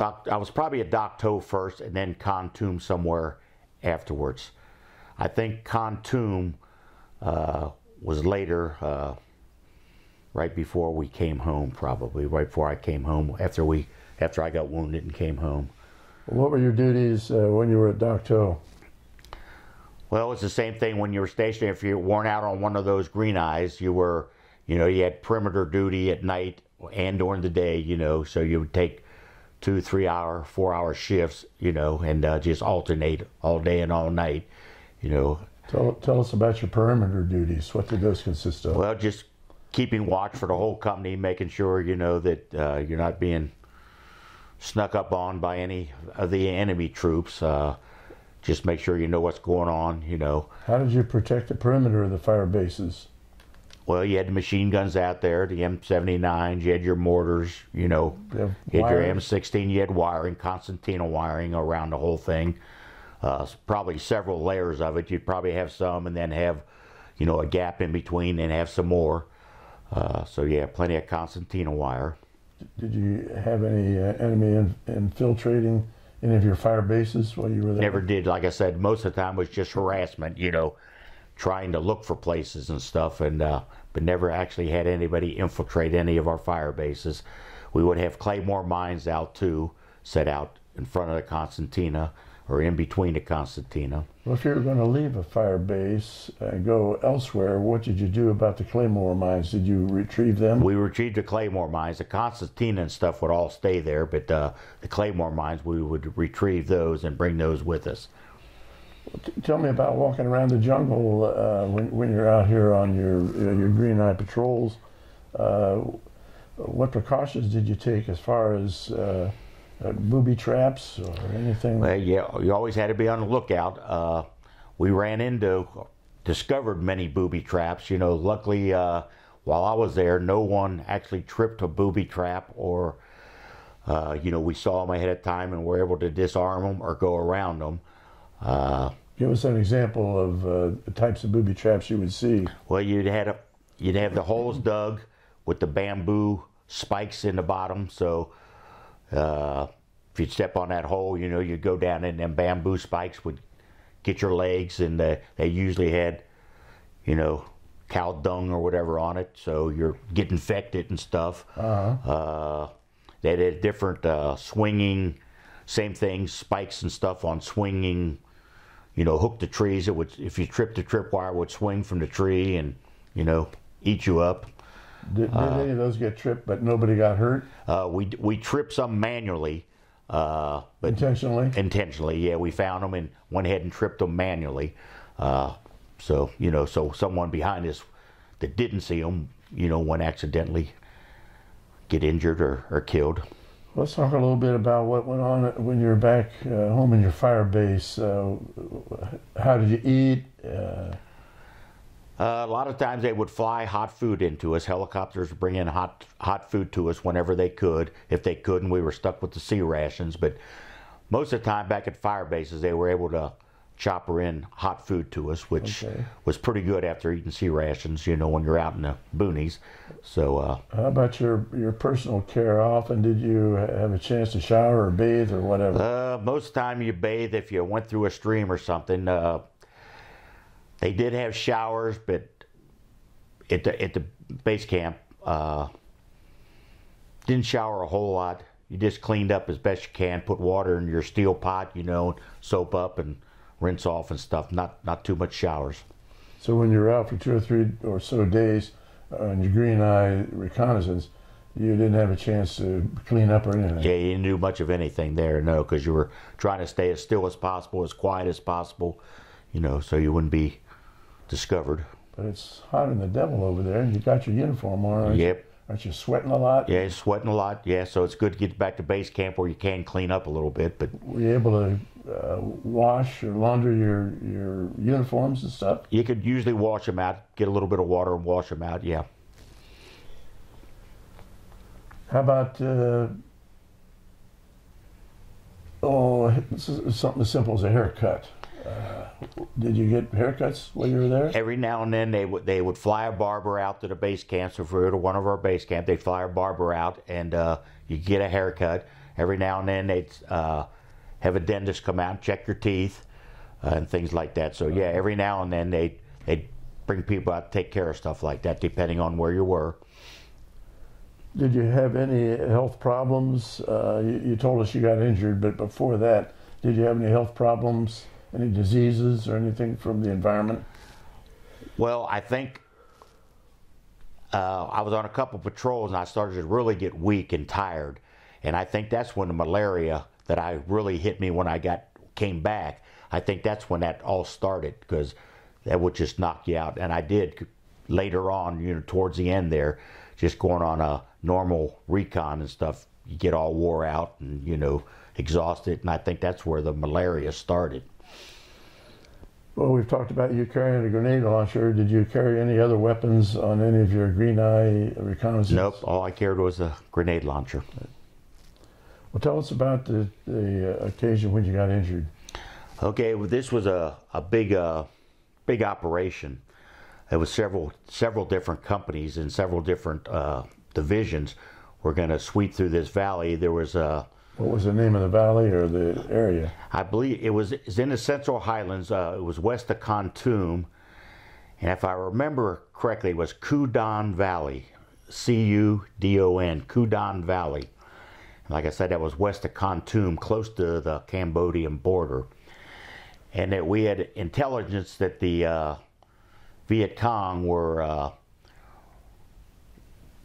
Speaker 2: Doc, I was probably at Dak To first and then Kontum somewhere afterwards. I think Kontum uh, was later, uh, right before we came home, probably right before I came home after we after I got wounded and came home.
Speaker 1: What were your duties uh, when you were at Dak To?
Speaker 2: Well, it's the same thing when you were stationed. If you were worn out on one of those green eyes, you were, you know, you had perimeter duty at night and during the day, you know, so you would take two, three hour, four hour shifts, you know, and uh, just alternate all day and all night, you know.
Speaker 1: Tell, tell us about your perimeter duties. What did those consist of?
Speaker 2: Well, just keeping watch for the whole company, making sure, you know, that uh, you're not being snuck up on by any of the enemy troops. Uh, just make sure you know what's going on, you know.
Speaker 1: How did you protect the perimeter of the fire bases?
Speaker 2: Well, you had the machine guns out there, the M79s, you had your mortars, you know, you, you had your M16, you had wiring, concertina wiring around the whole thing. uh, probably several layers of it. You'd probably have some and then have, you know, a gap in between and have some more. Uh, so yeah, plenty of concertina wire.
Speaker 1: Did you have any uh, enemy in, infiltrating any of your fire bases while you were there?
Speaker 2: Never did. Like I said, most of the time was just harassment. You know, trying to look for places and stuff, and uh, but never actually had anybody infiltrate any of our fire bases. We would have claymore mines out too, set out in front of the concertina or in between the concertina.
Speaker 1: Well, if you were going to leave a fire base and go elsewhere, what did you do about the claymore mines? Did you retrieve them?
Speaker 2: We retrieved the claymore mines. The concertina and stuff would all stay there, but uh, the claymore mines, we would retrieve those and bring those with us.
Speaker 1: Tell me about walking around the jungle uh, when, when you're out here on your your green eye patrols. Uh, what precautions did you take as far as uh, uh, booby traps or anything?
Speaker 2: Well, yeah, you always had to be on the lookout. Uh, we ran into, discovered many booby traps. You know, luckily, uh, while I was there, no one actually tripped a booby trap or, uh, you know, we saw them ahead of time and were able to disarm them or go around them.
Speaker 1: Uh, Give us an example of uh, the types of booby traps you would see.
Speaker 2: Well, you'd had a, you'd have the holes dug with the bamboo spikes in the bottom, so uh, if you'd step on that hole, you know, you'd go down and them bamboo spikes would get your legs, and they, they usually had, you know, cow dung or whatever on it, so you're get infected and stuff. Uh-huh. Uh, they had different uh, swinging, same thing, spikes and stuff on swinging, you know, hook the trees. It would, if you tripped the tripwire, would swing from the tree and, you know, eat you up.
Speaker 1: Did, did uh, any of those get tripped, but nobody got hurt?
Speaker 2: Uh, we we tripped some manually, uh, but
Speaker 1: intentionally.
Speaker 2: Intentionally, yeah. We found them and went ahead and tripped them manually. Uh, so you know, so someone behind us that didn't see them, you know, went accidentally get injured or, or killed.
Speaker 1: Let's talk a little bit about what went on when you were back uh, home in your fire base. Uh, how did you eat? Uh,
Speaker 2: uh, a lot of times they would fly hot food into us. Helicopters would bring in hot hot food to us whenever they could. If they couldn't, we were stuck with the C rations. But most of the time back at fire bases, they were able to chopper in hot food to us, which okay. was pretty good after eating C rations. You know, when you're out in the boonies. So. Uh,
Speaker 1: How about your your personal care? Often did you have a chance to shower or bathe or whatever?
Speaker 2: Uh, most of the time you bathe if you went through a stream or something. Uh, they did have showers, but at the at the base camp, uh, didn't shower a whole lot. You just cleaned up as best you can. Put water in your steel pot, you know, soap up and rinse off and stuff. Not not too much showers.
Speaker 1: So when you're out for two or three or so days uh, on your green eye reconnaissance, you didn't have a chance to clean up or anything.
Speaker 2: Yeah, you didn't do much of anything there, no, because you were trying to stay as still as possible, as quiet as possible, you know, so you wouldn't be discovered.
Speaker 1: But it's hot in the devil over there, and you got your uniform on. Aren't
Speaker 2: yep.
Speaker 1: Aren't you sweating a lot?
Speaker 2: Yeah, sweating a lot. Yeah, so it's good to get back to base camp where you can clean up a little bit. But
Speaker 1: were you able to uh, wash or launder your your uniforms and stuff?
Speaker 2: You could usually wash them out. Get a little bit of water and wash them out. Yeah.
Speaker 1: How about? Uh, oh, something as simple as a haircut. Uh, did you get haircuts while you were there?
Speaker 2: Every now and then they would they would fly a barber out to the base camp. So if we were to one of our base camp, they'd fly a barber out and uh, you get a haircut. Every now and then they'd uh, have a dentist come out and check your teeth uh, and things like that. So yeah, every now and then they they'd bring people out to take care of stuff like that, depending on where you were.
Speaker 1: Did you have any health problems? Uh, you, you told us you got injured, but before that, did you have any health problems? Any diseases or anything from the environment?
Speaker 2: Well, I think uh, I was on a couple patrols and I started to really get weak and tired. And I think that's when the malaria that I really hit me when I got came back. I think that's when that all started because that would just knock you out. And I did later on, you know, towards the end there, just going on a normal recon and stuff. You get all wore out and you know exhausted, and I think that's where the malaria started.
Speaker 1: Well, we've talked about you carrying a grenade launcher. Did you carry any other weapons on any of your green eye reconnaissance?
Speaker 2: Nope. All I carried was a grenade launcher.
Speaker 1: Well, tell us about the, the uh, occasion when you got injured.
Speaker 2: Okay, well, this was a, a big uh, big operation. There was several several different companies and several different uh, divisions were going to sweep through this valley. There was a
Speaker 1: What was the name of the valley or the area?
Speaker 2: I believe it was it's in the Central Highlands. Uh, it was west of Kontum, and if I remember correctly, it was Kudon Valley, C-U-D-O-N, Kudon Valley. Like I said, that was west of Kontum, close to the Cambodian border, and that we had intelligence that the uh, Viet Cong were uh,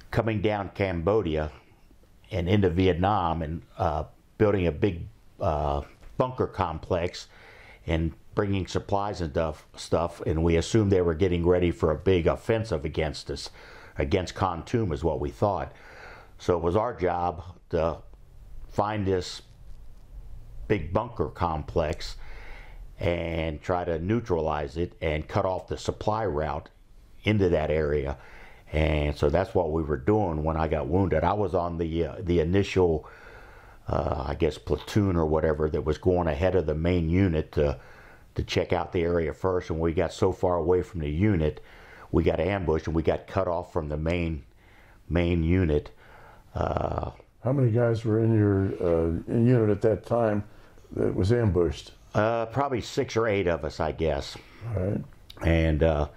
Speaker 2: coming down Cambodia and into Vietnam and uh, building a big uh, bunker complex and bringing supplies and stuff, stuff. And we assumed they were getting ready for a big offensive against us, against Kontum is what we thought. So it was our job to find this big bunker complex and try to neutralize it and cut off the supply route into that area. And so that's what we were doing when I got wounded. I was on the uh, the initial, uh, I guess, platoon or whatever that was going ahead of the main unit to to check out the area first. And we got so far away from the unit, we got ambushed and we got cut off from the main main unit. Uh,
Speaker 1: How many guys were in your uh, in unit at that time that was ambushed?
Speaker 2: uh, probably six or eight of us, I guess.
Speaker 1: All right.
Speaker 2: and uh,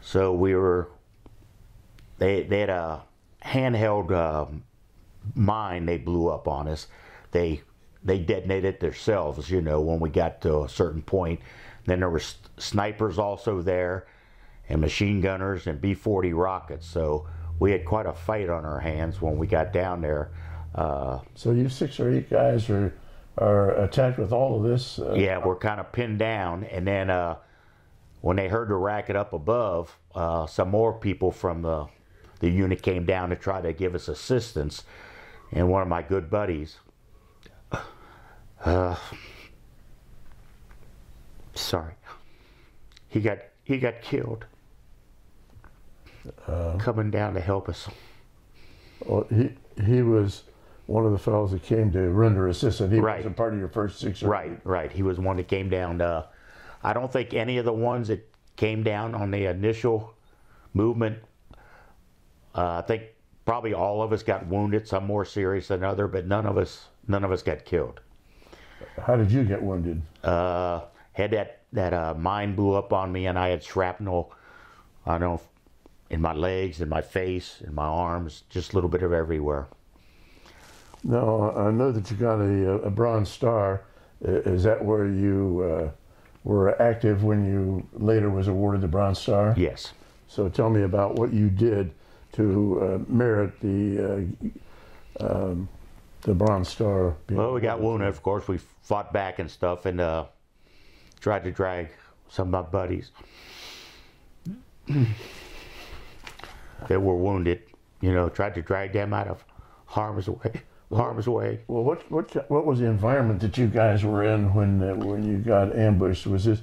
Speaker 2: so we were. They they had a handheld uh, mine they blew up on us. They they detonated themselves, you know, when we got to a certain point. Then there were snipers also there, and machine gunners and B-40 rockets. So we had quite a fight on our hands when we got down there. Uh,
Speaker 1: So you six or eight guys are are attacked with all of this. Uh,
Speaker 2: yeah, we're kind of pinned down. And then uh, when they heard the racket up above, uh, some more people from the the unit came down to try to give us assistance. And one of my good buddies, <sighs> uh, sorry, he got he got killed coming down to help us.
Speaker 1: Well, he he was one of the fellows that came to render assistance. He
Speaker 2: Right.
Speaker 1: wasn't part of your first six
Speaker 2: Right, right. He was one that came down. Uh, I don't think any of the ones that came down on the initial movement. Uh, I think probably all of us got wounded, some more serious than other, but none of us, none of us got killed.
Speaker 1: How did you get wounded?
Speaker 2: Uh, had that that uh, mine blew up on me, and I had shrapnel. I don't know, in my legs, in my face, in my arms, just a little bit of everywhere.
Speaker 1: No, I know that you got a, a bronze star. Is that where you uh, were active when you later was awarded the bronze star?
Speaker 2: Yes.
Speaker 1: So tell me about what you did to uh, merit the uh, um, the bronze star. being
Speaker 2: Well, we got wounded. Of course, we fought back and stuff, and uh, tried to drag some of my buddies <clears throat> that were wounded. You know, tried to drag them out of harm's way. Harm's way.
Speaker 1: Well, what what what was the environment that you guys were in when uh, when you got ambushed? Was this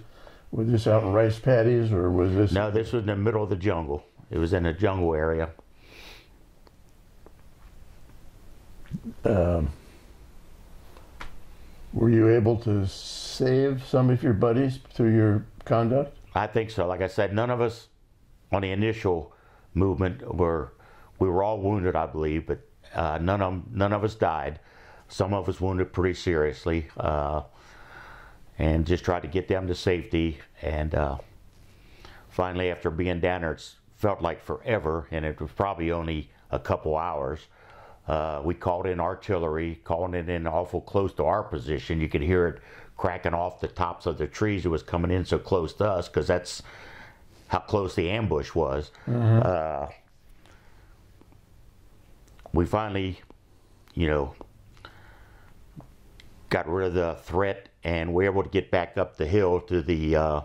Speaker 1: was this out in rice paddies or was this?
Speaker 2: No, this was in the middle of the jungle. It was in a jungle area.
Speaker 1: Um, were you able to save some of your buddies through your conduct?
Speaker 2: I think so. Like I said, none of us on the initial movement were we were all wounded, I believe, but uh, none of none of us died. Some of us wounded pretty seriously, uh, and just tried to get them to safety. And uh, finally, after being down there, felt like forever, and it was probably only a couple hours. Uh, we called in artillery, calling it in awful close to our position. You could hear it cracking off the tops of the trees. It was coming in so close to us because that's how close the ambush was. Uh, we finally, you know, got rid of the threat and we were able to get back up the hill to the uh,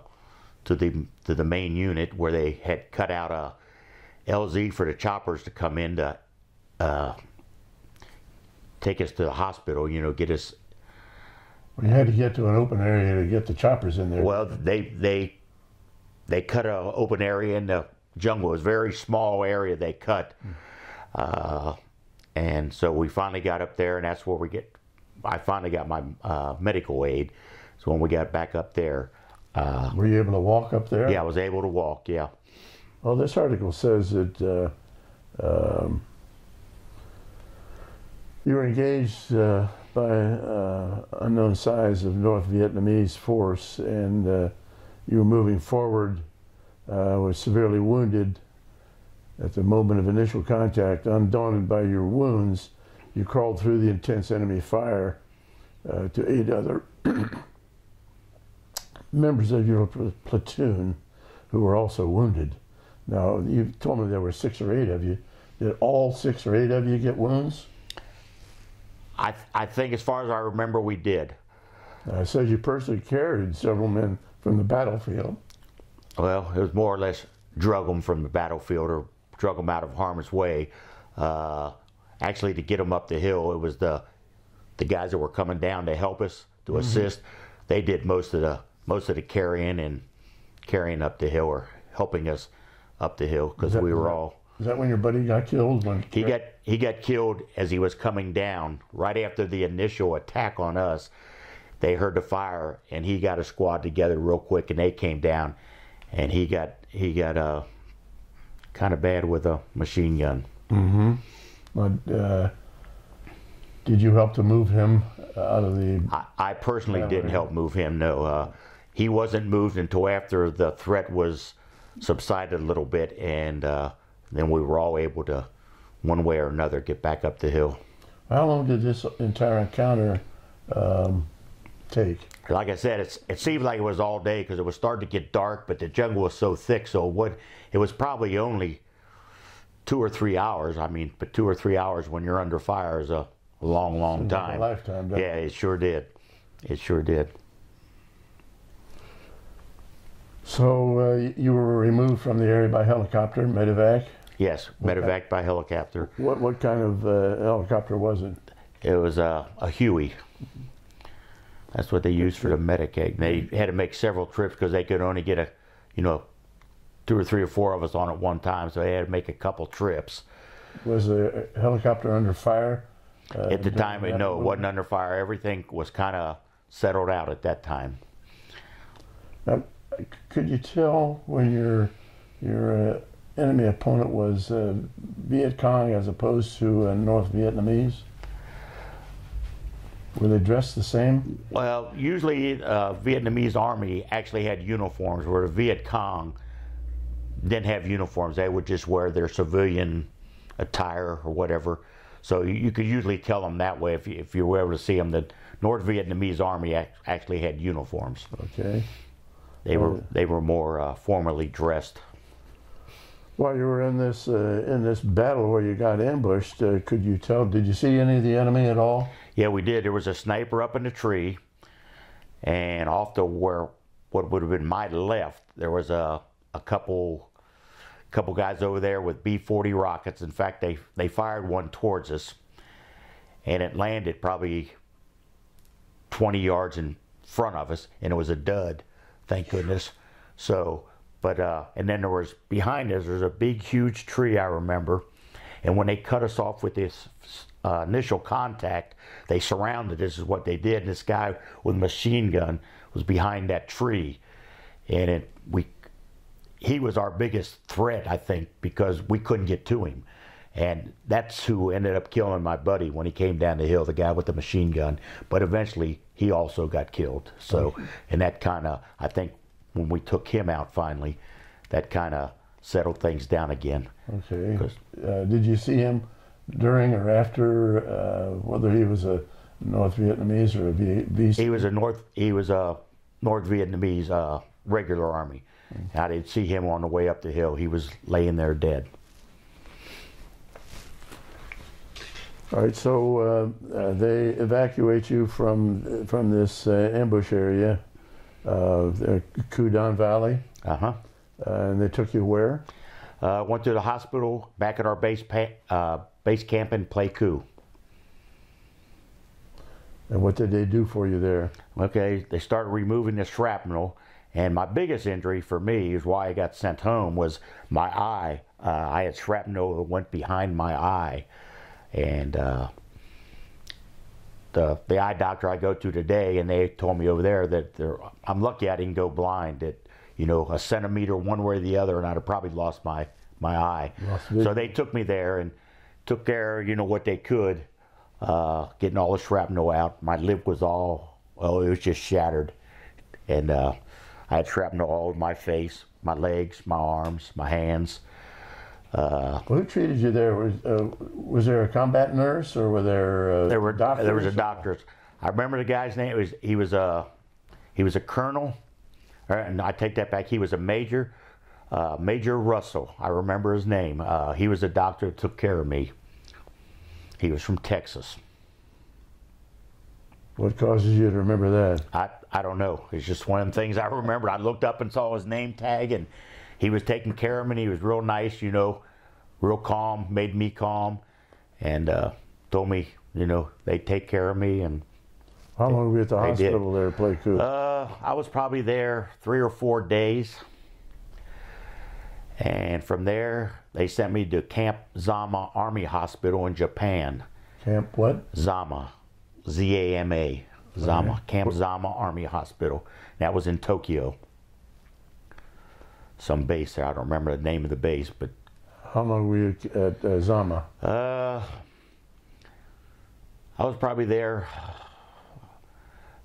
Speaker 2: to the to the main unit where they had cut out a LZ for the choppers to come in to uh, take us to the hospital. You know, get us.
Speaker 1: We had to get to an open area to get the choppers in there.
Speaker 2: Well, they they they cut an open area in the jungle. It was a very small area they cut, uh, and so we finally got up there, and that's where we get. I finally got my uh, medical aid. So when we got back up there, uh,
Speaker 1: Were you able to walk up there?
Speaker 2: yeah, I was able to walk. Yeah.
Speaker 1: Well, this article says that uh, um, you were engaged uh, by uh, unknown size of North Vietnamese force, and uh, you were moving forward, uh, was severely wounded at the moment of initial contact. Undaunted by your wounds, you crawled through the intense enemy fire uh, to aid other <clears throat> members of your platoon who were also wounded. Now, you told me there were six or eight of you. Did all six or eight of you get wounds?
Speaker 2: I, I think as far as I remember, we did.
Speaker 1: Uh, it says you personally carried several men from the battlefield.
Speaker 2: Well, it was more or less drug them from the battlefield or drug them out of harm's way. Uh, actually, to get them up the hill, it was the the guys that were coming down to help us to assist. They did most of the most of the carrying and carrying up the hill or helping us up the hill because we were all.
Speaker 1: Is that when your buddy got killed? When
Speaker 2: He got he got killed as he was coming down right after the initial attack on us. They heard the fire and he got a squad together real quick and they came down and he got he got uh kind of bad with a machine gun. Mm-hmm.
Speaker 1: But, uh, did you help to move him out of the?
Speaker 2: I, I personally didn't help move him. No, uh, he wasn't moved until after the threat was subsided a little bit, and uh, then we were all able to, one way or another, get back up the hill.
Speaker 1: How long did this entire encounter um, take?
Speaker 2: like I said, it's, it seemed like it was all day because it was starting to get dark, but the jungle was so thick. So what? It was probably only two or three hours. I mean, but two or three hours when you're under fire is a long, long
Speaker 1: Seems like a
Speaker 2: time.
Speaker 1: lifetime,
Speaker 2: Yeah, it sure did. It sure did.
Speaker 1: So uh, you were removed from the area by helicopter, medevac.
Speaker 2: Yes, medevac by helicopter.
Speaker 1: What what kind of uh, helicopter was it?
Speaker 2: It was a, a Huey. That's what they used for the medevac. They had to make several trips because they could only get a, you know, two or three or four of us on at one time. So they had to make a couple trips.
Speaker 1: Was the helicopter under fire? Uh,
Speaker 2: At the time, no, it wasn't under fire. Everything was kind of settled out at that time.
Speaker 1: Now, could you tell when your your uh, enemy opponent was uh, Viet Cong as opposed to uh, North Vietnamese? Were they dressed the same?
Speaker 2: Well, usually uh, Vietnamese army actually had uniforms, where the Viet Cong didn't have uniforms. They would just wear their civilian attire or whatever. So you, could usually tell them that way if you, if you were able to see them. The North Vietnamese army actually had uniforms.
Speaker 1: Okay.
Speaker 2: They were they were more uh, formally dressed.
Speaker 1: While you were in this uh, in this battle where you got ambushed, uh, could you tell? Did you see any of the enemy at all?
Speaker 2: Yeah, we did. There was a sniper up in the tree, and off to where what would have been my left, there was a a couple couple guys over there with B-40 rockets. In fact, they they fired one towards us, and it landed probably 20 yards in front of us, and it was a dud. Thank goodness. So, but uh, and then there was behind us. There's a big, huge tree. I remember, and when they cut us off with this uh, initial contact, they surrounded. This is what they did. This guy with machine gun was behind that tree, and it we he was our biggest threat, I think, because we couldn't get to him. And that's who ended up killing my buddy when he came down the hill, the guy with the machine gun. But eventually, he also got killed. So, and that kind of, I think, when we took him out finally, that kind of settled things down again.
Speaker 1: Okay. Uh, did you see him during or after, uh, whether he was a North Vietnamese or a v- V-
Speaker 2: He was a North, he was a North Vietnamese uh, regular army. I didn't see him on the way up the hill. He was laying there dead.
Speaker 1: All right, so uh, uh, they evacuate you from from this uh, ambush area, uh, Kudan Valley,
Speaker 2: Uh huh.
Speaker 1: uh, and they took you where?
Speaker 2: Uh, went to the hospital back at our base pa- uh, base camp in Pleiku.
Speaker 1: And what did they do for you there?
Speaker 2: Okay, they started removing the shrapnel, and my biggest injury for me is why I got sent home was my eye. Uh, I had shrapnel that went behind my eye, and uh, the the eye doctor I go to today, and they told me over there that they're, I'm lucky I didn't go blind. at you know a centimeter one way or the other, and I'd have probably lost my my eye. So they took me there and took care, you know, what they could, uh, getting all the shrapnel out. My lip was all, oh, it was just shattered, and uh, I had shrapnel all over my face, my legs, my arms, my hands.
Speaker 1: Well, who treated you there? Was, uh, was there a combat nurse or were there uh,
Speaker 2: There were
Speaker 1: doctors?
Speaker 2: there was a doctor. I remember the guy's name. It was he was a he was a colonel, or, and I take that back. He was a major, uh, Major Russell. I remember his name. Uh, he was a doctor that took care of me. He was from Texas.
Speaker 1: What causes you to remember that?
Speaker 2: I, I don't know. It's just one of the things I remember. I looked up and saw his name tag, and he was taking care of me. He was real nice, you know, real calm, made me calm, and uh, told me, you know, they'd take care of me. And
Speaker 1: How long were you at the
Speaker 2: They did.
Speaker 1: hospital there at Pleiku?
Speaker 2: uh, I was probably there three or four days. And from there, they sent me to Camp Zama Army Hospital in Japan.
Speaker 1: Camp what?
Speaker 2: Zama, Z A M A, Zama,
Speaker 1: Okay.
Speaker 2: Camp Zama Army Hospital. That was in Tokyo. Some base there. I don't remember the name of the base, but
Speaker 1: How long were you at uh, Zama?
Speaker 2: uh, I was probably there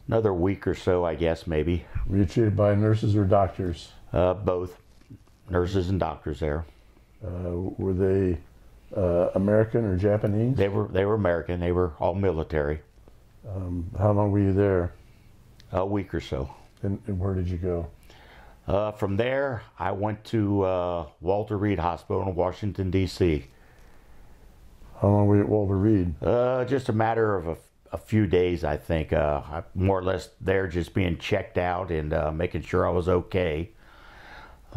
Speaker 2: another week or so, I guess, maybe.
Speaker 1: Were you treated by nurses or doctors?
Speaker 2: Uh, both nurses and doctors there.
Speaker 1: Uh, were they uh, American or Japanese?
Speaker 2: They were they were American. They were all military.
Speaker 1: Um, How long were you there?
Speaker 2: A week or so.
Speaker 1: And, and where did you go?
Speaker 2: Uh, from there, I went to uh, Walter Reed Hospital in Washington D.C.
Speaker 1: How long were you at Walter Reed?
Speaker 2: Uh, just a matter of a, a few days, I think. Uh, I, more or less there, just being checked out and uh, making sure I was okay.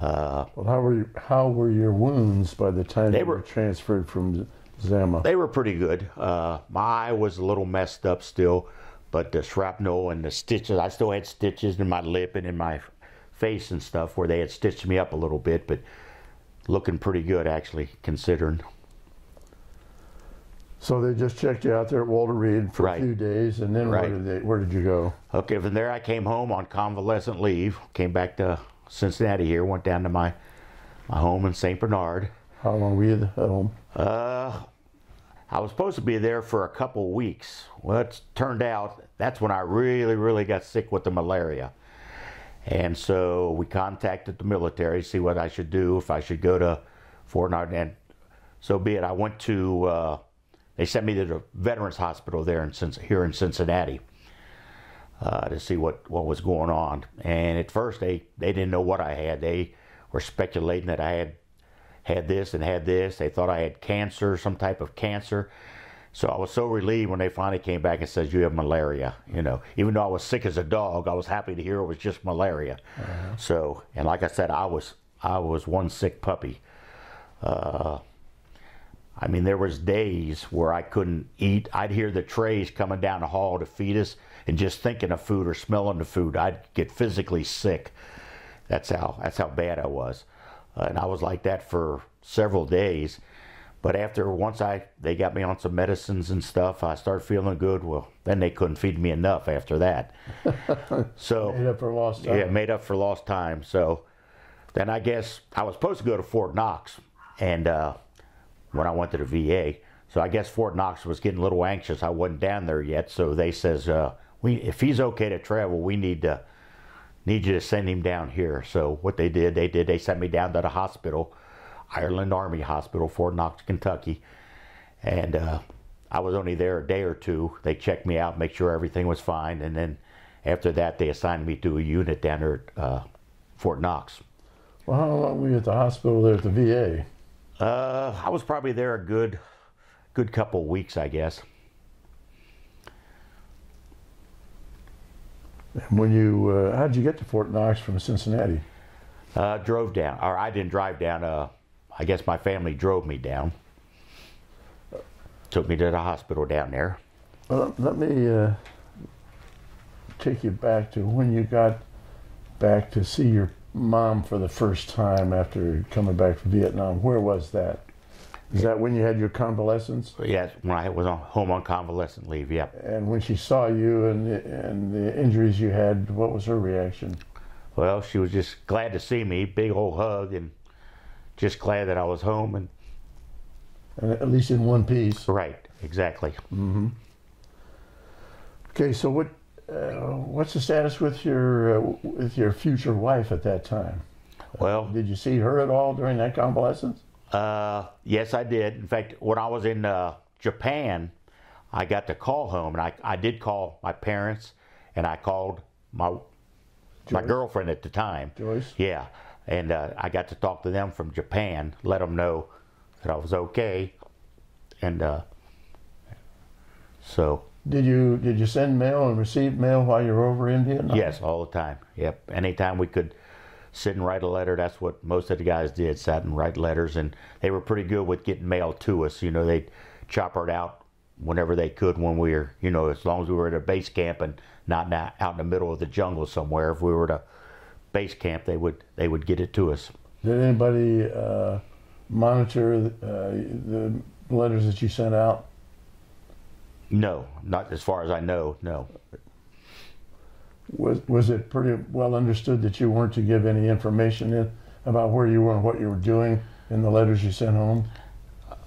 Speaker 1: Well, how were you, how were your wounds by the time
Speaker 2: They
Speaker 1: you were,
Speaker 2: were-
Speaker 1: transferred from Zama?
Speaker 2: They were pretty good. Uh, my eye was a little messed up still, but the shrapnel and the stitches, I still had stitches in my lip and in my face and stuff where they had stitched me up a little bit, but looking pretty good actually, considering.
Speaker 1: So they just checked you out there at Walter Reed for
Speaker 2: Right.
Speaker 1: a few days, and then
Speaker 2: Right.
Speaker 1: where did they? Where did you go?
Speaker 2: Okay, from there I came home on convalescent leave, came back to Cincinnati here, went down to my, my home in St. Bernard.
Speaker 1: How long were you at home?
Speaker 2: Uh, I was supposed to be there for a couple weeks. Well, it turned out that's when I really, really got sick with the malaria. And so we contacted the military, see what I should do, if I should go to Fort Nard. And so be it. I went to, uh, they sent me to the Veterans Hospital there in, here in Cincinnati uh, to see what, what was going on. And at first, they, they didn't know what I had. They were speculating that I had had this and had this. They thought I had cancer, some type of cancer. So I was so relieved when they finally came back and said, "You have malaria." You know, even though I was sick as a dog, I was happy to hear it was just malaria. So, and like I said, I was I was one sick puppy. Uh, I mean, there was days where I couldn't eat. I'd hear the trays coming down the hall to feed us, and just thinking of food or smelling the food, I'd get physically sick. That's how that's how bad I was, uh, and I was like that for several days. But after once I they got me on some medicines and stuff, I started feeling good. Well, then they couldn't feed me enough after that. <laughs> so
Speaker 1: Made up for lost time.
Speaker 2: yeah, made up for lost time. So then I guess I was supposed to go to Fort Knox, and uh, when I went to the VA, so I guess Fort Knox was getting a little anxious. I wasn't down there yet, so they says uh, we if he's okay to travel, we need to need you to send him down here. So what they did, they did they sent me down to the hospital, Ireland Army Hospital, Fort Knox, Kentucky, and uh, I was only there a day or two. They checked me out, make sure everything was fine, and then after that, they assigned me to a unit down there at uh, Fort Knox.
Speaker 1: Well, how long were you at the hospital there at the VA?
Speaker 2: Uh, I was probably there a good, good couple weeks, I guess.
Speaker 1: And when you, uh, how did you get to Fort Knox from Cincinnati?
Speaker 2: Uh, drove down, or I didn't drive down. Uh, I guess my family drove me down. Took me to the hospital down there.
Speaker 1: Well, let me uh, take you back to when you got back to see your mom for the first time after coming back from Vietnam. Where was that? Is that when you had your convalescence?
Speaker 2: Yes, when I was on home on convalescent leave. Yep.
Speaker 1: And when she saw you and the, and the injuries you had, what was her reaction?
Speaker 2: Well, she was just glad to see me, big old hug, and just glad that I was home. And
Speaker 1: And at least in one piece.
Speaker 2: right, exactly.
Speaker 1: Okay, so what uh, what's the status with your uh, with your future wife at that time?
Speaker 2: Well,
Speaker 1: Did you see her at all during that convalescence?
Speaker 2: Uh, yes, I did. In fact, when I was in uh, Japan, I got to call home, and I, I did call my parents, and I called my my girlfriend at the time.
Speaker 1: Joyce?
Speaker 2: Yeah, and uh, I got to talk to them from Japan, let them know that I was okay, and uh, so
Speaker 1: Did you did you send mail and receive mail while you were over in Vietnam?
Speaker 2: yes, all the time. Yep, anytime we could sit and write a letter, that's what most of the guys did, sat and write letters, and they were pretty good with getting mail to us. You know, they'd chopper it out whenever they could when we were, you know, as long as we were at a base camp and not out in the middle of the jungle somewhere. If we were at a base camp, they would they would get it to us.
Speaker 1: Did anybody uh, monitor uh, the letters that you sent out?
Speaker 2: No, not as far as I know. No.
Speaker 1: Was was it pretty well understood that you weren't to give any information in about where you were and what you were doing in the letters you sent home?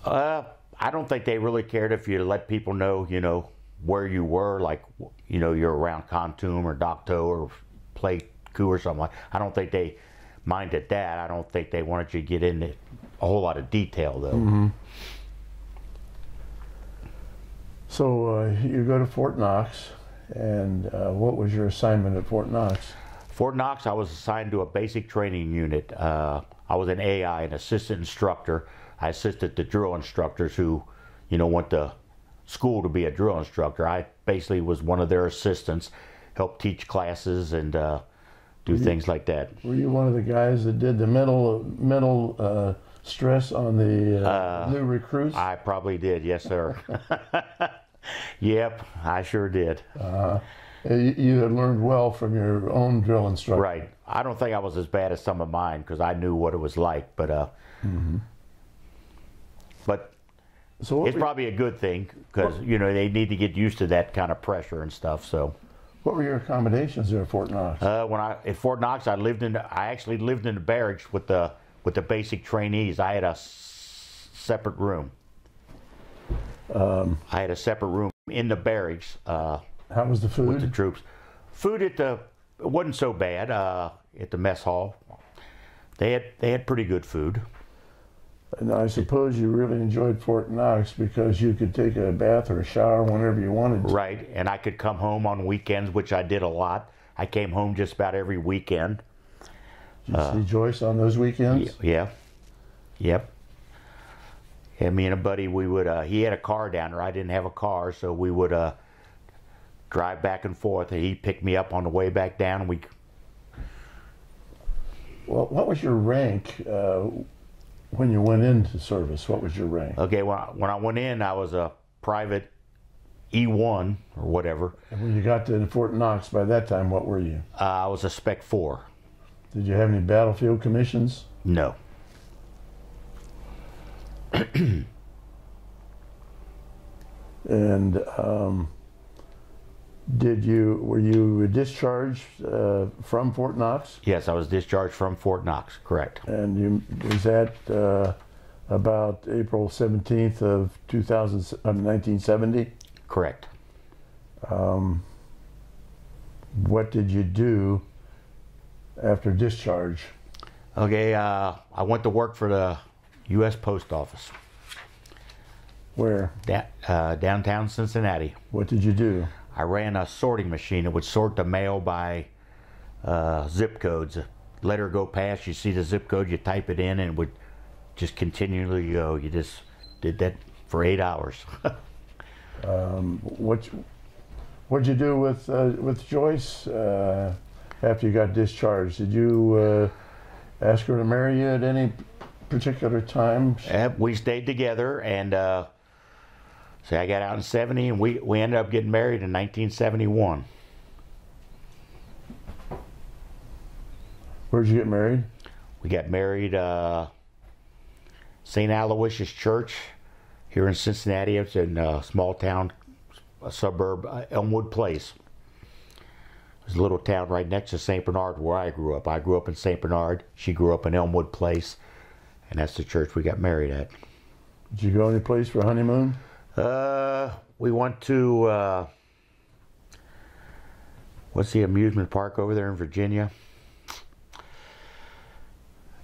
Speaker 2: Uh, I don't think they really cared if you let people know, you know, where you were, like, you know, you're around Kontum or Dak To or Pleiku or something like. I don't think they minded that. I don't think they wanted you to get into a whole lot of detail though.
Speaker 1: So uh, you go to Fort Knox, and uh, what was your assignment at Fort Knox?
Speaker 2: Fort Knox, I was assigned to a basic training unit. Uh, I was an AI, an assistant instructor. I assisted the drill instructors who, you know, went to school to be a drill instructor. I basically was one of their assistants, helped teach classes and uh, do things like that.
Speaker 1: Were you one of the guys that did the mental mental uh, stress on the uh, new recruits?
Speaker 2: I probably did, yes, sir. <laughs> yep, I sure did.
Speaker 1: Uh, you, you had learned well from your own drill instructor.
Speaker 2: Right. I don't think I was as bad as some of mine because I knew what it was like, but uh, but
Speaker 1: So
Speaker 2: it's
Speaker 1: were,
Speaker 2: probably a good thing because you know they need to get used to that kind of pressure and stuff. So
Speaker 1: what were your accommodations there at Fort Knox?
Speaker 2: uh, when I at Fort Knox, I lived in I actually lived in the barracks with the with the basic trainees. I had a s- separate room.
Speaker 1: Um,
Speaker 2: I had a separate room in the barracks. Uh,
Speaker 1: How was the food?
Speaker 2: with the troops. Food at the it wasn't so bad uh, at the mess hall. They had they had pretty good food.
Speaker 1: And I suppose you really enjoyed Fort Knox because you could take a bath or a shower whenever you wanted. to.
Speaker 2: Right, and I could come home on weekends, which I did a lot. I came home just about every weekend.
Speaker 1: Did you see Joyce on those weekends?
Speaker 2: Yeah, yep. And me and a buddy, we would. Uh, he had a car down there. I didn't have a car, so we would uh, drive back and forth. And he'd pick me up on the way back down, and we
Speaker 1: Well, what was your rank uh, when you went into service? What was your rank?
Speaker 2: Okay, when I, when I went in, I was a private E1 or whatever.
Speaker 1: And when you got to Fort Knox, by that time, what were you?
Speaker 2: Uh, I was a Spec 4.
Speaker 1: Did you have any battlefield commissions?
Speaker 2: No.
Speaker 1: And um, did you were you discharged uh, from Fort Knox?
Speaker 2: Yes, I was discharged from Fort Knox, correct.
Speaker 1: And you was that uh, about April seventeenth of 2000, uh, 1970?
Speaker 2: Correct.
Speaker 1: What did you do after discharge?
Speaker 2: Okay, uh, I went to work for the U.S. Post Office,
Speaker 1: Where?
Speaker 2: da- uh, downtown Cincinnati.
Speaker 1: What did you do?
Speaker 2: I ran a sorting machine. It would sort the mail by uh, zip codes. Letter go past, you see the zip code, you type it in, and it would just continually go. You just did that for eight hours. <laughs>
Speaker 1: What what'd you do with uh, with Joyce uh, after you got discharged? Did you uh, ask her to marry you at any particular time?
Speaker 2: Uh, we stayed together, and uh, see, I got out in '70, and we we ended up getting married in 1971.
Speaker 1: Where'd you get married?
Speaker 2: We got married uh, St. Aloysius Church here in Cincinnati. It's in a small town, a suburb, uh, Elmwood Place. There's a little town right next to St. Bernard where I grew up. I grew up in St. Bernard. She grew up in Elmwood Place. And that's the church we got married at.
Speaker 1: Did you go any place for honeymoon?
Speaker 2: Uh, we went to, uh, what's the amusement park over there in Virginia?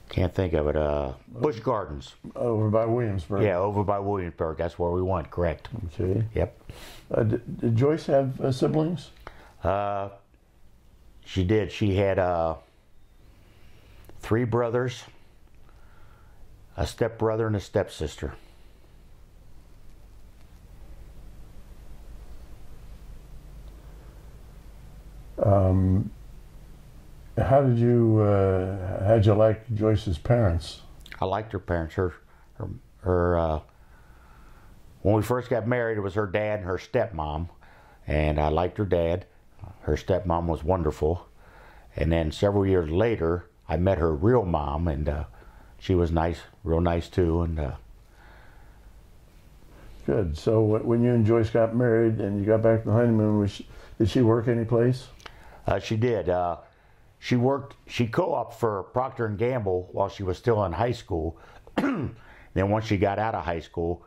Speaker 2: Can't think of it. Uh, Busch Gardens.
Speaker 1: Over by Williamsburg.
Speaker 2: Yeah, over by Williamsburg. That's where we went. Correct.
Speaker 1: Okay.
Speaker 2: Yep.
Speaker 1: Uh, did, did Joyce have uh, siblings?
Speaker 2: Uh, she did. She had uh, three brothers, a stepbrother, and a stepsister.
Speaker 1: Um, how did you uh, how'd you like Joyce's parents?
Speaker 2: I liked her parents. Her, her, her. Uh, when we first got married, it was her dad and her stepmom, and I liked her dad. Her stepmom was wonderful, and then several years later, I met her real mom, and uh, she was nice, real nice too. And uh,
Speaker 1: Good. So when you and Joyce got married and you got back to the honeymoon, was she, did she work any place?
Speaker 2: Uh, she did. Uh, she worked. She co-opted for Procter and Gamble while she was still in high school. <clears throat> then once she got out of high school,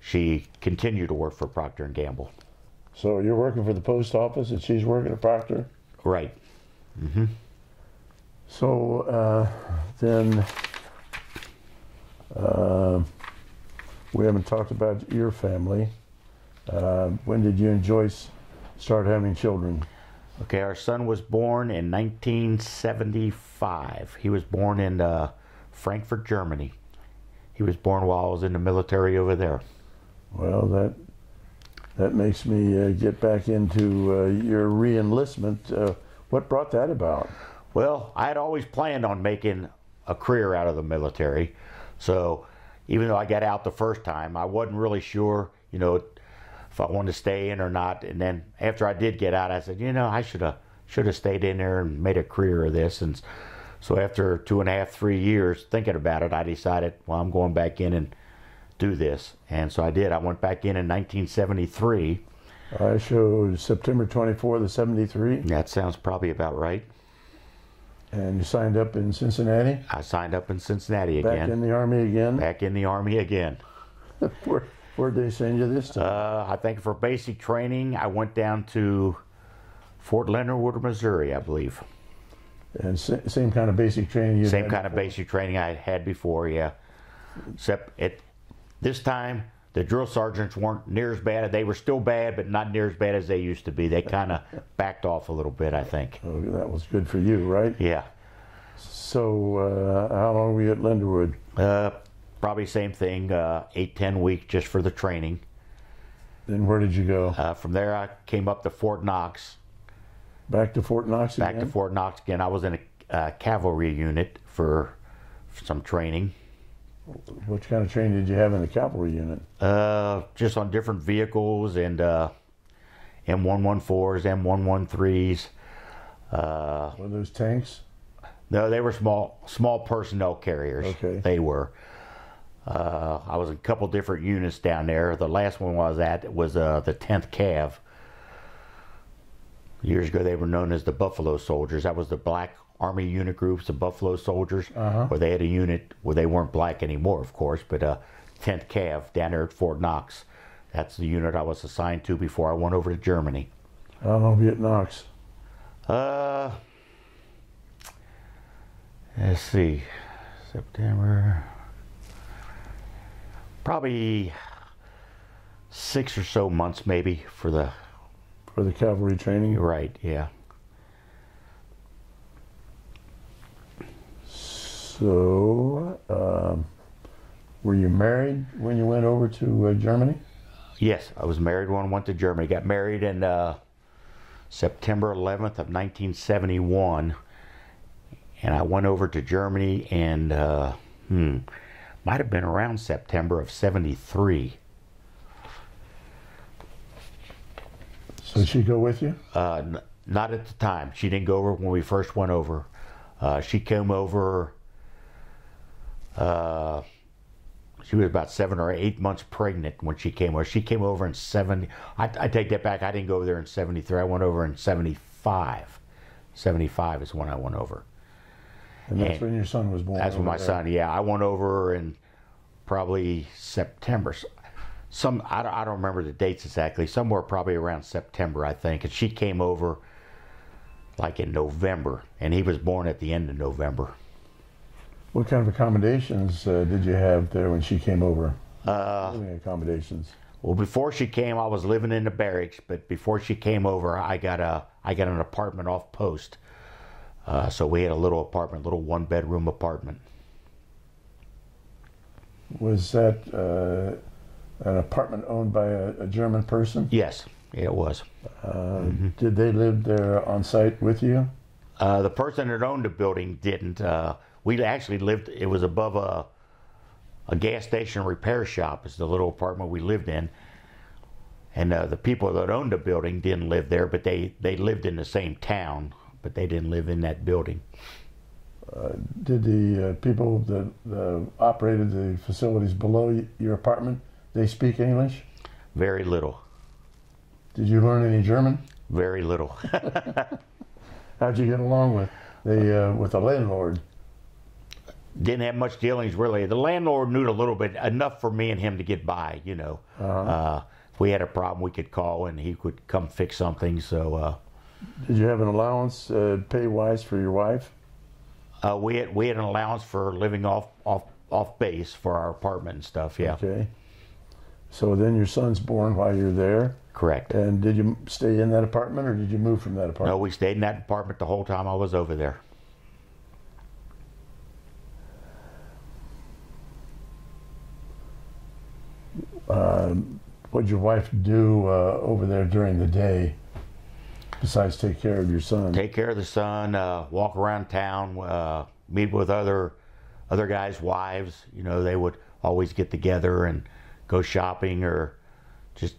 Speaker 2: she continued to work for Procter and Gamble.
Speaker 1: So you're working for the post office and she's working at Procter?
Speaker 2: Right. Mm-hmm.
Speaker 1: So uh, then uh, we haven't talked about your family. Uh, when did you and Joyce start having children?
Speaker 2: Okay, our son was born in 1975. He was born in uh, Frankfurt, Germany. He was born while I was in the military over there.
Speaker 1: Well, that that makes me uh, get back into uh, your re-enlistment. Uh, what brought that about?
Speaker 2: Well, I had always planned on making a career out of the military. So even though I got out the first time, I wasn't really sure, you know, if I wanted to stay in or not. And then after I did get out, I said, you know, I should have should have stayed in there and made a career of this. And so after two and a half, three years thinking about it, I decided, well, I'm going back in and do this. And so I did. I went back in in 1973.
Speaker 1: I showed September 24th of 73,
Speaker 2: That sounds probably about right.
Speaker 1: and you signed up in Cincinnati,
Speaker 2: I signed up in Cincinnati
Speaker 1: back
Speaker 2: again.
Speaker 1: Back in the Army again.
Speaker 2: back in the Army again. <laughs>
Speaker 1: Where, where'd they send you this time?
Speaker 2: Uh, I think for basic training, I went down to Fort Leonard Wood, Missouri, I believe.
Speaker 1: and sa- same kind of basic training you
Speaker 2: Same kind of basic training I had had before, yeah. Except at this time, the drill sergeants weren't near as bad. They were still bad, but not near as bad as they used to be. They kind of <laughs> backed off a little bit, I think.
Speaker 1: Oh, that was good for you, right?
Speaker 2: Yeah.
Speaker 1: So, uh, how long were you at Leonard Wood?
Speaker 2: Uh, probably same thing, uh, eight, ten weeks just for the training.
Speaker 1: Then where did you go?
Speaker 2: Uh, from there, I came up to Fort Knox,
Speaker 1: Back to Fort Knox again?
Speaker 2: back to Fort Knox again. I was in a uh, cavalry unit for some training.
Speaker 1: What kind of training did you have in the cavalry unit?
Speaker 2: Uh, just on different vehicles and uh, M114s, M113s. Uh,
Speaker 1: Were those tanks?
Speaker 2: no, they were small, small personnel carriers.
Speaker 1: Okay.
Speaker 2: They were. Uh, I was a couple different units down there. The last one I was at was uh, the 10th Cav. Years ago, they were known as the Buffalo Soldiers. That was the black Army unit groups, the Buffalo Soldiers,
Speaker 1: Uh-huh.
Speaker 2: where they had a unit where they weren't black anymore, of course, but uh, 10th Cav down there at Fort Knox. That's the unit I was assigned to before I went over to Germany.
Speaker 1: How long were you at Knox?
Speaker 2: Uh, let's see, September. Probably six or so months, maybe for the
Speaker 1: For the cavalry training?
Speaker 2: right. Yeah.
Speaker 1: So, um, were you married when you went over to uh, Germany?
Speaker 2: Yes, I was married when I went to Germany. Got married in uh, September 11th of 1971, and I went over to Germany and uh, hmm, might have been around September of '73.
Speaker 1: So she go with you?
Speaker 2: Uh, n- not at the time. She didn't go over when we first went over. Uh, she came over uh, she was about seven or eight months pregnant when she came over. She came over in 70. I, I take that back. I didn't go over there in 73. I went over in 75. 75 is when I went over.
Speaker 1: And that's
Speaker 2: And
Speaker 1: when your son was born.
Speaker 2: That's when my
Speaker 1: there.
Speaker 2: son, yeah. I went over in probably September. Some, I don't, I don't remember the dates exactly. Somewhere probably around September, I think. And she came over like in November. And he was born at the end of November.
Speaker 1: What kind of accommodations uh, did you have there when she came over?
Speaker 2: Uh,
Speaker 1: Living accommodations.
Speaker 2: Well, before she came, I was living in the barracks, but before she came over, I got a I got an apartment off post. Uh, so we had a little apartment, little one bedroom apartment.
Speaker 1: Was that uh, an apartment owned by a, a German person?
Speaker 2: Yes, it was.
Speaker 1: Uh, Did they live there on site with you?
Speaker 2: Uh, the person that owned the building didn't. Uh, we actually lived. It was above a a gas station repair shop. Is the little apartment we lived in. And uh, the people that owned the building didn't live there, but they, they lived in the same town, but they didn't live in that building.
Speaker 1: Did the uh, people that uh, operated the facilities below y- your apartment, they speak English?
Speaker 2: Very little.
Speaker 1: Did you learn any German?
Speaker 2: Very little. <laughs>
Speaker 1: How'd you get along with the uh, with the landlord?
Speaker 2: didn't have much dealings really. The landlord knew a little bit, enough for me and him to get by. You know, uh if we had a problem, we could call and he could come fix something. So uh,
Speaker 1: Did you have an allowance uh, pay wise for your wife?
Speaker 2: uh, we had we had an allowance for living off off off base for our apartment and stuff. Yeah,
Speaker 1: Okay. So then your son's born while you're there.
Speaker 2: correct.
Speaker 1: And did you stay in that apartment or did you move from that apartment?
Speaker 2: No, we stayed in that apartment the whole time I was over there.
Speaker 1: what did your wife do uh, over there during the day besides take care of your son?
Speaker 2: Take care of the son, uh, walk around town, uh, meet with other other guys' wives. You know, they would always get together and go shopping or just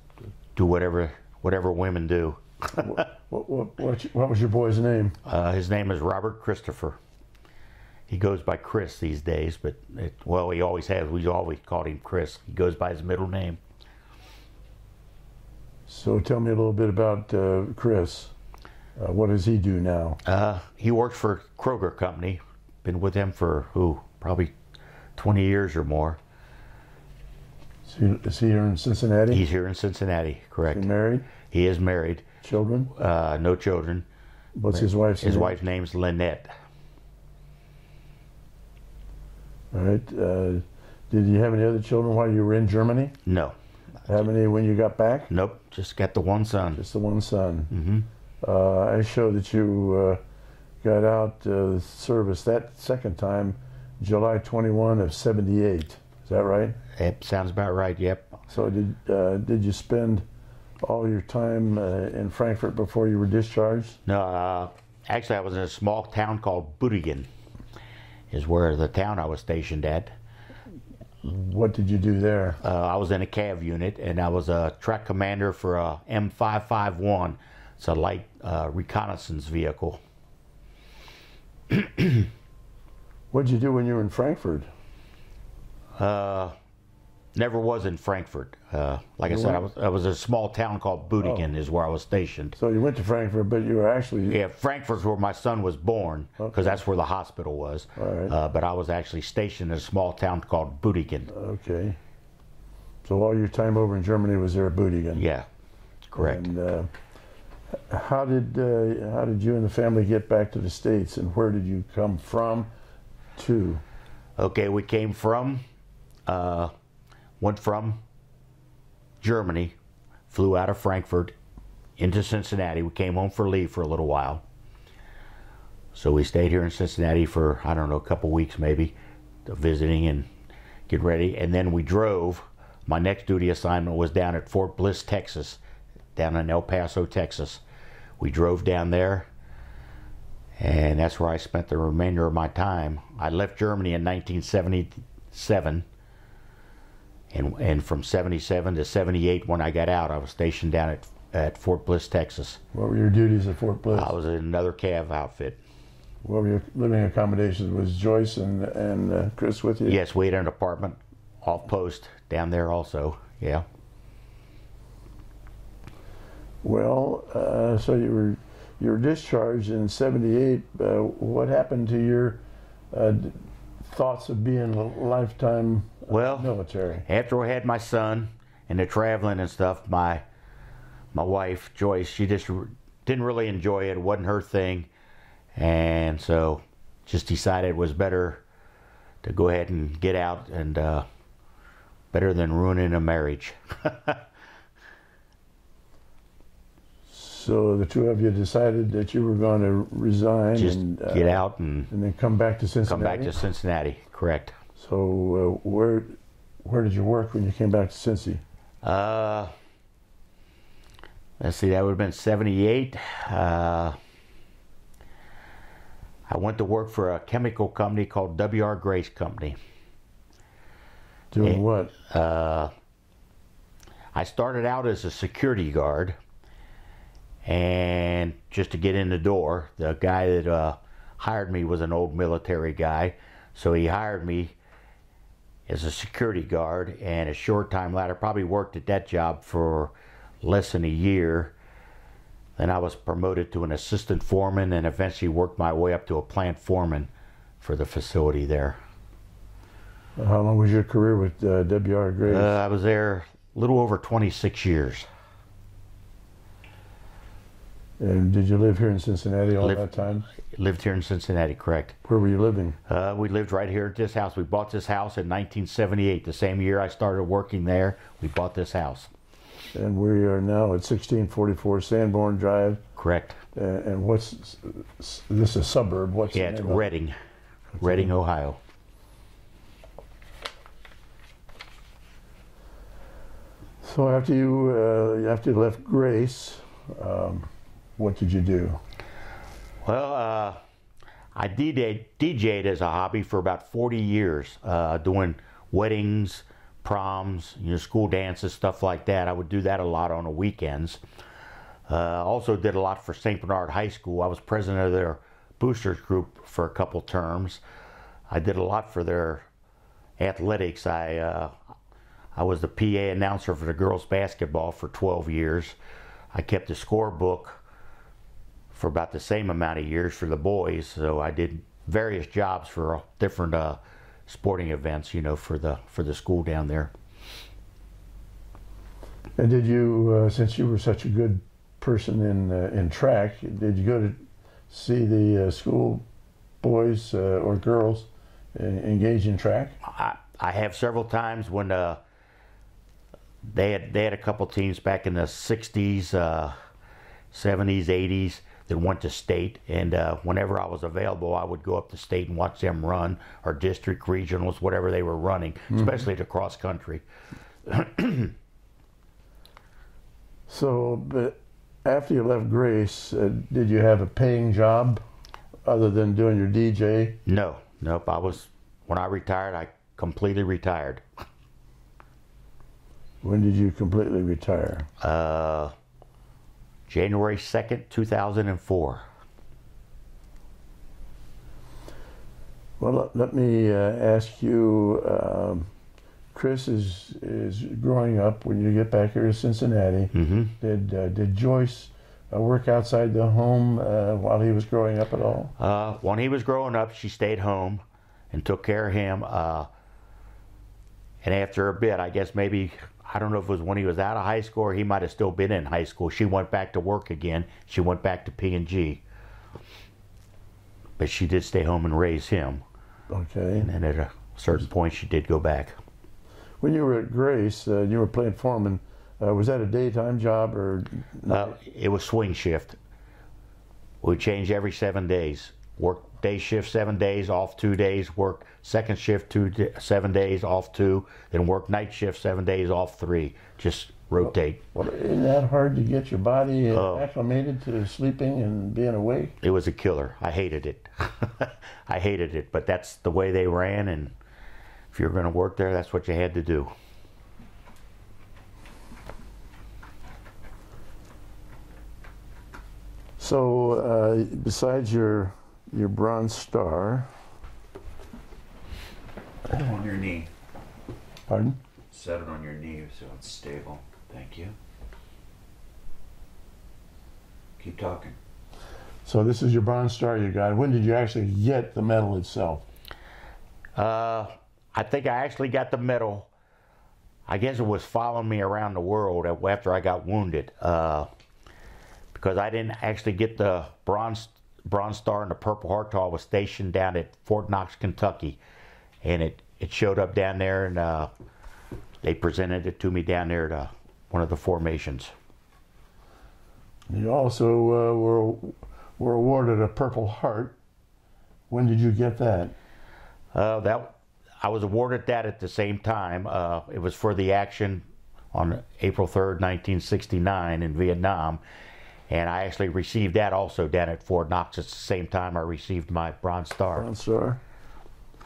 Speaker 2: do whatever whatever women do. <laughs>
Speaker 1: what, what, what, what was your boy's name?
Speaker 2: Uh, his name is Robert Christopher. He goes by Chris these days, but it, well, he always has. We always called him Chris. He goes by his middle name.
Speaker 1: So tell me a little bit about uh, Chris. Uh, what does he do now?
Speaker 2: Uh, he works for Kroger Company. Been with them for who probably 20 years or more.
Speaker 1: Is he, is he here in Cincinnati?
Speaker 2: He's here in Cincinnati, correct?
Speaker 1: He married?
Speaker 2: He is married,
Speaker 1: Children?
Speaker 2: uh, no children.
Speaker 1: What's his wife's
Speaker 2: His
Speaker 1: name?
Speaker 2: His wife's name's Lynette.
Speaker 1: All right. Uh, did you have any other children while you were in Germany?
Speaker 2: No,
Speaker 1: Have any when you got back?
Speaker 2: nope, just got the one son.
Speaker 1: Just the one son.
Speaker 2: Mm-hmm.
Speaker 1: Uh, I show that you uh, got out uh, service that second time, July 21 of 78. Is that right?
Speaker 2: It sounds about right. Yep.
Speaker 1: So did uh, did you spend all your time uh, in Frankfurt before you were discharged?
Speaker 2: No, uh, actually, I was in a small town called Büdingen, is where the town I was stationed at.
Speaker 1: What did you do there?
Speaker 2: Uh, I was in a CAV unit, and I was a track commander for a M551. It's a light uh, reconnaissance vehicle. <clears throat>
Speaker 1: What did you do when you were in Frankfurt?
Speaker 2: Uh, never was in Frankfurt. Uh, like I said, I was I was a small town called Büdingen, is where I was stationed.
Speaker 1: So you went to Frankfurt, but you were actually
Speaker 2: Yeah, Frankfurt's where my son was born, because
Speaker 1: Okay.
Speaker 2: that's where the hospital was.
Speaker 1: All right.
Speaker 2: Uh, but I was actually stationed in a small town called Büdingen.
Speaker 1: okay. So all your time over in Germany was there at Büdingen.
Speaker 2: Yeah, correct.
Speaker 1: And uh, how did uh, how did you and the family get back to the states, and where did you come from? To
Speaker 2: Okay, we came from, uh, went from Germany, flew out of Frankfurt into Cincinnati. We came home for leave for a little while. So we stayed here in Cincinnati for, I don't know, a couple weeks maybe, visiting and getting ready. And then we drove. My next duty assignment was down at Fort Bliss, Texas, down in El Paso, Texas. We drove down there and that's where I spent the remainder of my time. I left Germany in 1977, and and from 77 to 78, when I got out, I was stationed down at at Fort Bliss, Texas.
Speaker 1: what were your duties at Fort Bliss?
Speaker 2: I was in another CAV outfit.
Speaker 1: What were your living accommodations? Was Joyce and and uh, Chris with you?
Speaker 2: Yes, we had an apartment off post down there also. Yeah.
Speaker 1: Well, uh, so you were you were discharged in '78. Uh, what happened to your uh, thoughts of being a lifetime
Speaker 2: Well,
Speaker 1: military?
Speaker 2: after I had my son and the traveling and stuff, my my wife Joyce, she just didn't really enjoy it. It wasn't her thing, and so just decided it was better to go ahead and get out and uh, better than ruining a marriage. <laughs>
Speaker 1: So the two of you decided that you were going to resign
Speaker 2: just
Speaker 1: and uh,
Speaker 2: get out and
Speaker 1: and then come back to Cincinnati.
Speaker 2: come back to Cincinnati. Correct.
Speaker 1: So uh, where where did you work when you came back to Cincy?
Speaker 2: Uh, let's see, that would have been 78. Uh, I went to work for a chemical company called W.R. Grace Company.
Speaker 1: Doing
Speaker 2: Eh.
Speaker 1: what?
Speaker 2: Uh, I started out as a security guard, and just to get in the door, the guy that uh, hired me was an old military guy, so he hired me as a security guard. And a short time later, probably worked at that job for less than a year. Then I was promoted to an assistant foreman, and eventually worked my way up to a plant foreman for the facility there.
Speaker 1: How long was your career with uh, W.R. Grace?
Speaker 2: Uh, I was there a little over 26 years.
Speaker 1: And did you live here in Cincinnati all
Speaker 2: Live-
Speaker 1: that time?
Speaker 2: Lived here in Cincinnati, correct?
Speaker 1: Where were you living?
Speaker 2: Uh, we lived right here at this house. We bought this house in 1978, the same year I started working there. We bought this house,
Speaker 1: And we are now at 1644 Sanborn Drive.
Speaker 2: correct?
Speaker 1: Uh, and what's this? A suburb? What's
Speaker 2: Yeah, it's
Speaker 1: name of it?
Speaker 2: Reading, Reading, Ohio.
Speaker 1: So after you uh, after you left Grace, um, what did you do?
Speaker 2: Well, uh, I DJ'd, DJ'd as a hobby for about 40 years, uh, doing weddings, proms, you know, school dances, stuff like that. I would do that a lot on the weekends. Uh, also did a lot for St. Bernard High School. I was president of their boosters group for a couple terms. I did a lot for their athletics. I uh, I was the PA announcer for the girls basketball for 12 years. I kept the scorebook for about the same amount of years for the boys. So I did various jobs for different uh, sporting events, you know, for the for the school down there.
Speaker 1: And did you, uh, since you were such a good person in uh, in track, did you go to see the uh, school boys uh, or girls uh, engage in track?
Speaker 2: I, I have several times when uh, they had they had a couple teams back in the '60s, uh, '70s, '80s that went to state, and uh, whenever I was available, I would go up to state and watch them run or district regionals, whatever they were running, especially the cross country. <clears throat>
Speaker 1: So, but after you left Grace, uh, did you have a paying job other than doing your DJ?
Speaker 2: No, nope. I was when I retired. I completely retired.
Speaker 1: When did you completely retire?
Speaker 2: Uh, January second, two thousand and four.
Speaker 1: Well, let, me uh, ask you. Um, Chris is is growing up. When you get back here to Cincinnati,
Speaker 2: Mm-hmm.
Speaker 1: did uh, did Joyce uh, work outside the home uh, while he was growing up at all?
Speaker 2: Uh, when he was growing up, she stayed home and took care of him. Uh, and after a bit, I guess maybe I don't know if it was when he was out of high school or he might have still been in high school. She went back to work again. She went back to P and G, but she did stay home and raise him.
Speaker 1: Okay.
Speaker 2: And then at a certain point, she did go back.
Speaker 1: When you were at Grace, uh, you were playing foreman. Uh, was that a daytime job or?
Speaker 2: Uh, it was swing shift. We change every seven days. Work day shift seven days, off two days. Work second shift two d- seven days, off two. Then work night shift seven days, off three. Just rotate.
Speaker 1: Well, isn't that hard to get your body uh, acclimated to sleeping and being awake?
Speaker 2: It was a killer. I hated it. <laughs> I hated it, but that's the way they ran, and if you're going to work there, that's what you had to do.
Speaker 1: So, uh, besides your your Bronze Star,
Speaker 2: On your knee.
Speaker 1: Pardon?
Speaker 3: Set it on your knee so it's stable. Thank you. Keep talking.
Speaker 1: So this is your Bronze Star you got. When did you actually get the medal itself?
Speaker 2: Uh, I think I actually got the medal. I guess it was following me around the world after I got wounded. Uh, because I didn't actually get the bronze bronze star and the Purple Heart till I was stationed down at Fort Knox, Kentucky, and it it showed up down there and uh, they presented it to me down there at one of the formations.
Speaker 1: You also uh, were were awarded a Purple Heart. When did you get that?
Speaker 2: Uh, that I was awarded that at the same time. Uh, it was for the action on April 3rd, 1969 in Vietnam. And I actually received that also down at Fort Knox at the same time I received my Bronze Star.
Speaker 1: Bronze Star.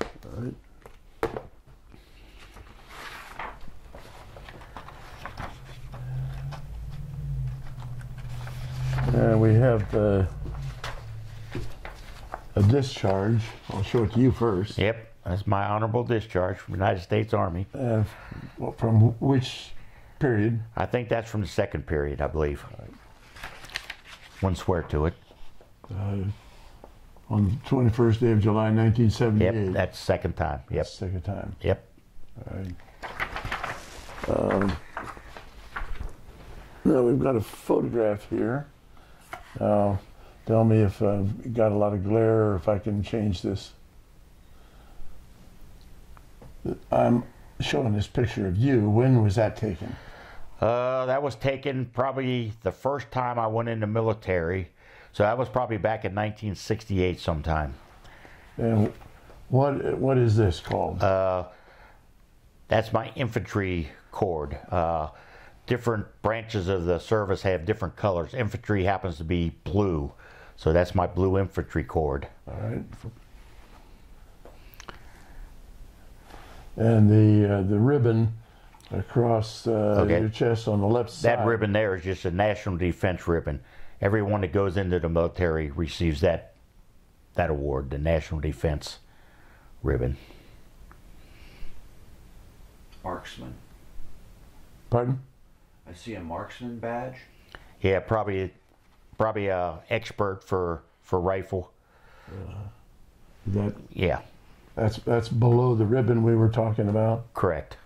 Speaker 1: All right. And we have uh, a discharge. I'll show it to you first.
Speaker 2: Yep, that's my honorable discharge from the United States Army.
Speaker 1: Uh, from which period?
Speaker 2: I think that's from the second period, I believe. One swear to it.
Speaker 1: Uh, on the 21st day of July 1978.
Speaker 2: Yep, that's second time. Yep.
Speaker 1: Second time.
Speaker 2: Yep.
Speaker 1: All right. Um, now we've got a photograph here. Now, tell me if I've got a lot of glare or if I can change this. I'm showing this picture of you. When was that taken?
Speaker 2: Uh, that was taken probably the first time I went in the military. So that was probably back in 1968 sometime.
Speaker 1: And what what is this called?
Speaker 2: Uh, that's my infantry cord. Uh, different branches of the service have different colors. Infantry happens to be blue, so that's my blue infantry cord.
Speaker 1: All right. And the uh, the ribbon across uh, okay. your chest on the left
Speaker 2: side. That ribbon there is just a national defense ribbon. Everyone that goes into the military receives that that award, the national defense ribbon.
Speaker 3: Marksman.
Speaker 1: Pardon?
Speaker 3: I see a marksman badge.
Speaker 2: Yeah, probably, probably a expert for for rifle. Uh,
Speaker 1: that.
Speaker 2: Yeah.
Speaker 1: That's that's below the ribbon we were talking about.
Speaker 2: Correct.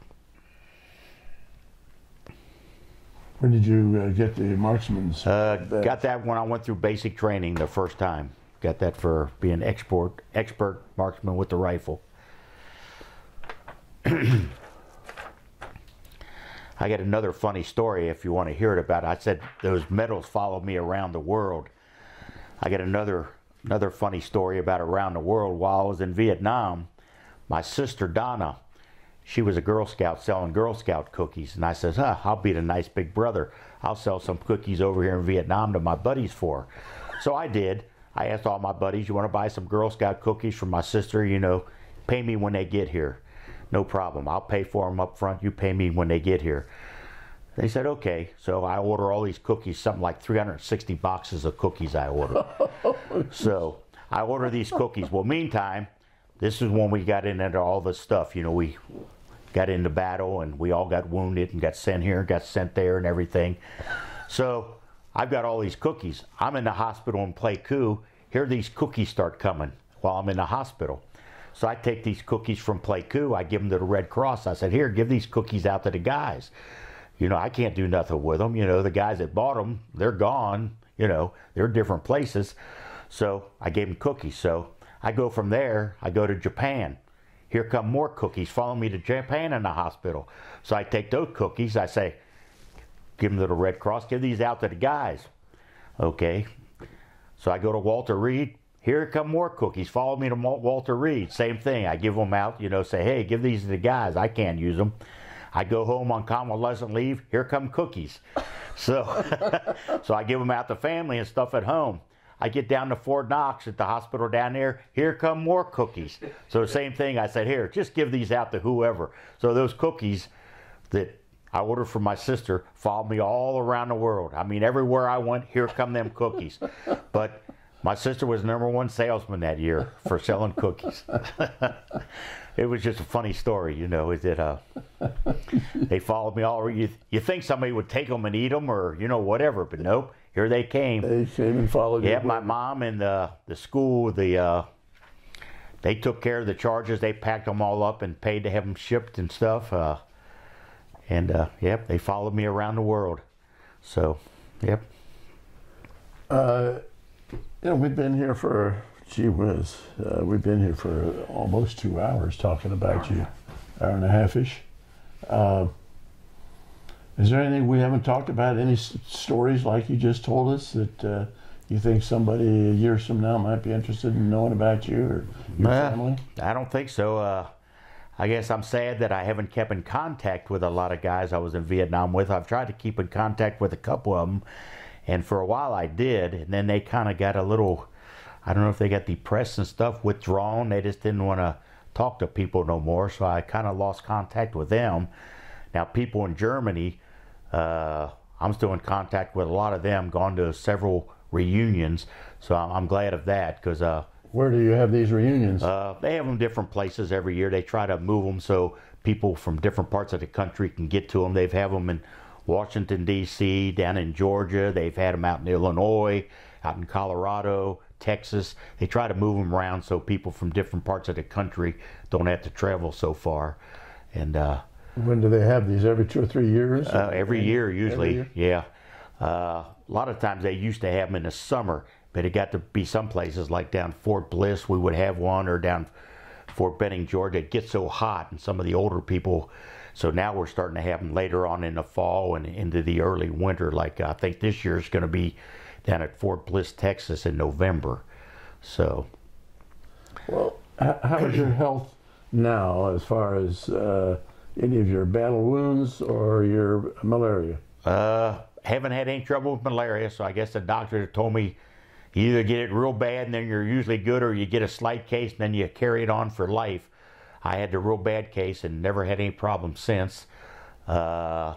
Speaker 1: When did you uh, get the marksman's?
Speaker 2: Uh, got that when I went through basic training the first time. Got that for being export expert marksman with the rifle. <clears throat> I got another funny story if you want to hear it about it. I said those medals followed me around the world. I got another another funny story about around the world. While I was in Vietnam, my sister Donna, she was a Girl Scout selling Girl Scout cookies. And I says, huh, I'll be the nice big brother. I'll sell some cookies over here in Vietnam to my buddies for. So I did. I asked all my buddies, you want to buy some Girl Scout cookies for my sister? You know, pay me when they get here no problem. I'll pay for them up front. You pay me when they get here. They said, okay. So I order all these cookies, something like 360 boxes of cookies I order. <laughs> so I order these cookies. Well, meantime, this is when we got in into all the stuff. You know, we got into battle and we all got wounded and got sent here and got sent there and everything. So I've got all these cookies. I'm in the hospital in Pleiku. Here these cookies start coming while I'm in the hospital. So I take these cookies from Pleiku, I give them to the Red Cross. I said, here, give these cookies out to the guys. You know, I can't do nothing with them. You know, the guys that bought them, they're gone. You know, they're different places. So I gave them cookies. So I go from there, I go to Japan. Here come more cookies. Follow me to Japan in the hospital. So I take those cookies. I say, give them to the Red Cross. Give these out to the guys. Okay. So I go to Walter Reed. Here come more cookies. Follow me to Walter Reed. Same thing. I give them out, you know, say, hey, give these to the guys. I can't use them. I go home on convalescent leave. Here come cookies. So, <laughs> so I give them out to family and stuff at home. I get down to Fort Knox at the hospital down there. Here come more cookies. So <laughs> same thing. I said, here, just give these out to whoever. So those cookies that I ordered for my sister followed me all around the world. I mean, everywhere I went, here come them cookies. <laughs> But my sister was number one salesman that year for selling cookies. <laughs> it was just a funny story, you know. Is that uh, they followed me all. You you think somebody would take them and eat them, or you know whatever, but nope. Here they came.
Speaker 1: They came and followed you.
Speaker 2: Yeah, my mom and the the school, the uh, they took care of the charges. They packed them all up and paid to have them shipped and stuff. Uh, and uh, yep, they followed me around the world. So, yep.
Speaker 1: Uh, you know, we've been here for, gee whiz, uh, we've been here for almost two hours talking about you, hour and a half ish. Uh, is there anything we haven't talked about? Any stories like you just told us that uh, you think somebody a year from now might be interested in knowing about you or your
Speaker 2: Nah.
Speaker 1: family?
Speaker 2: I don't think so. Uh, I guess I'm sad that I haven't kept in contact with a lot of guys I was in Vietnam with. I've tried to keep in contact with a couple of them, and for a while I did, and then they kind of got a little, I don't know if they got depressed and stuff, withdrawn. They just didn't want to talk to people no more, so I kind of lost contact with them. Now, people in Germany, uh, I'm still in contact with a lot of them, gone to several reunions, so I'm, I'm glad of that because. Uh,
Speaker 1: Where do you have these reunions?
Speaker 2: uh, they have them different places every year. They try to move them so people from different parts of the country can get to them. They've have them in Washington D.C., down in Georgia. They've had them out in Illinois, out in Colorado, Texas. They try to move them around so people from different parts of the country don't have to travel so far. And uh,
Speaker 1: when do they have these? Every two or three years?
Speaker 2: uh, every year, usually,
Speaker 1: year?
Speaker 2: yeah. Uh, a lot of times they used to have them in the summer, but it got to be some places like down Fort Bliss, we would have one, or down Fort Benning, Georgia. It gets so hot, and some of the older people. So now we're starting to have them later on in the fall and into the early winter. Like I think this year is going to be down at Fort Bliss, Texas, in November. So
Speaker 1: Well, how is your health now as far as uh, any of your battle wounds or your malaria?
Speaker 2: Uh, haven't had any trouble with malaria, so I guess the doctor told me you either get it real bad and then you're usually good, or you get a slight case and then you carry it on for life. I had the real bad case and never had any problems since. Uh,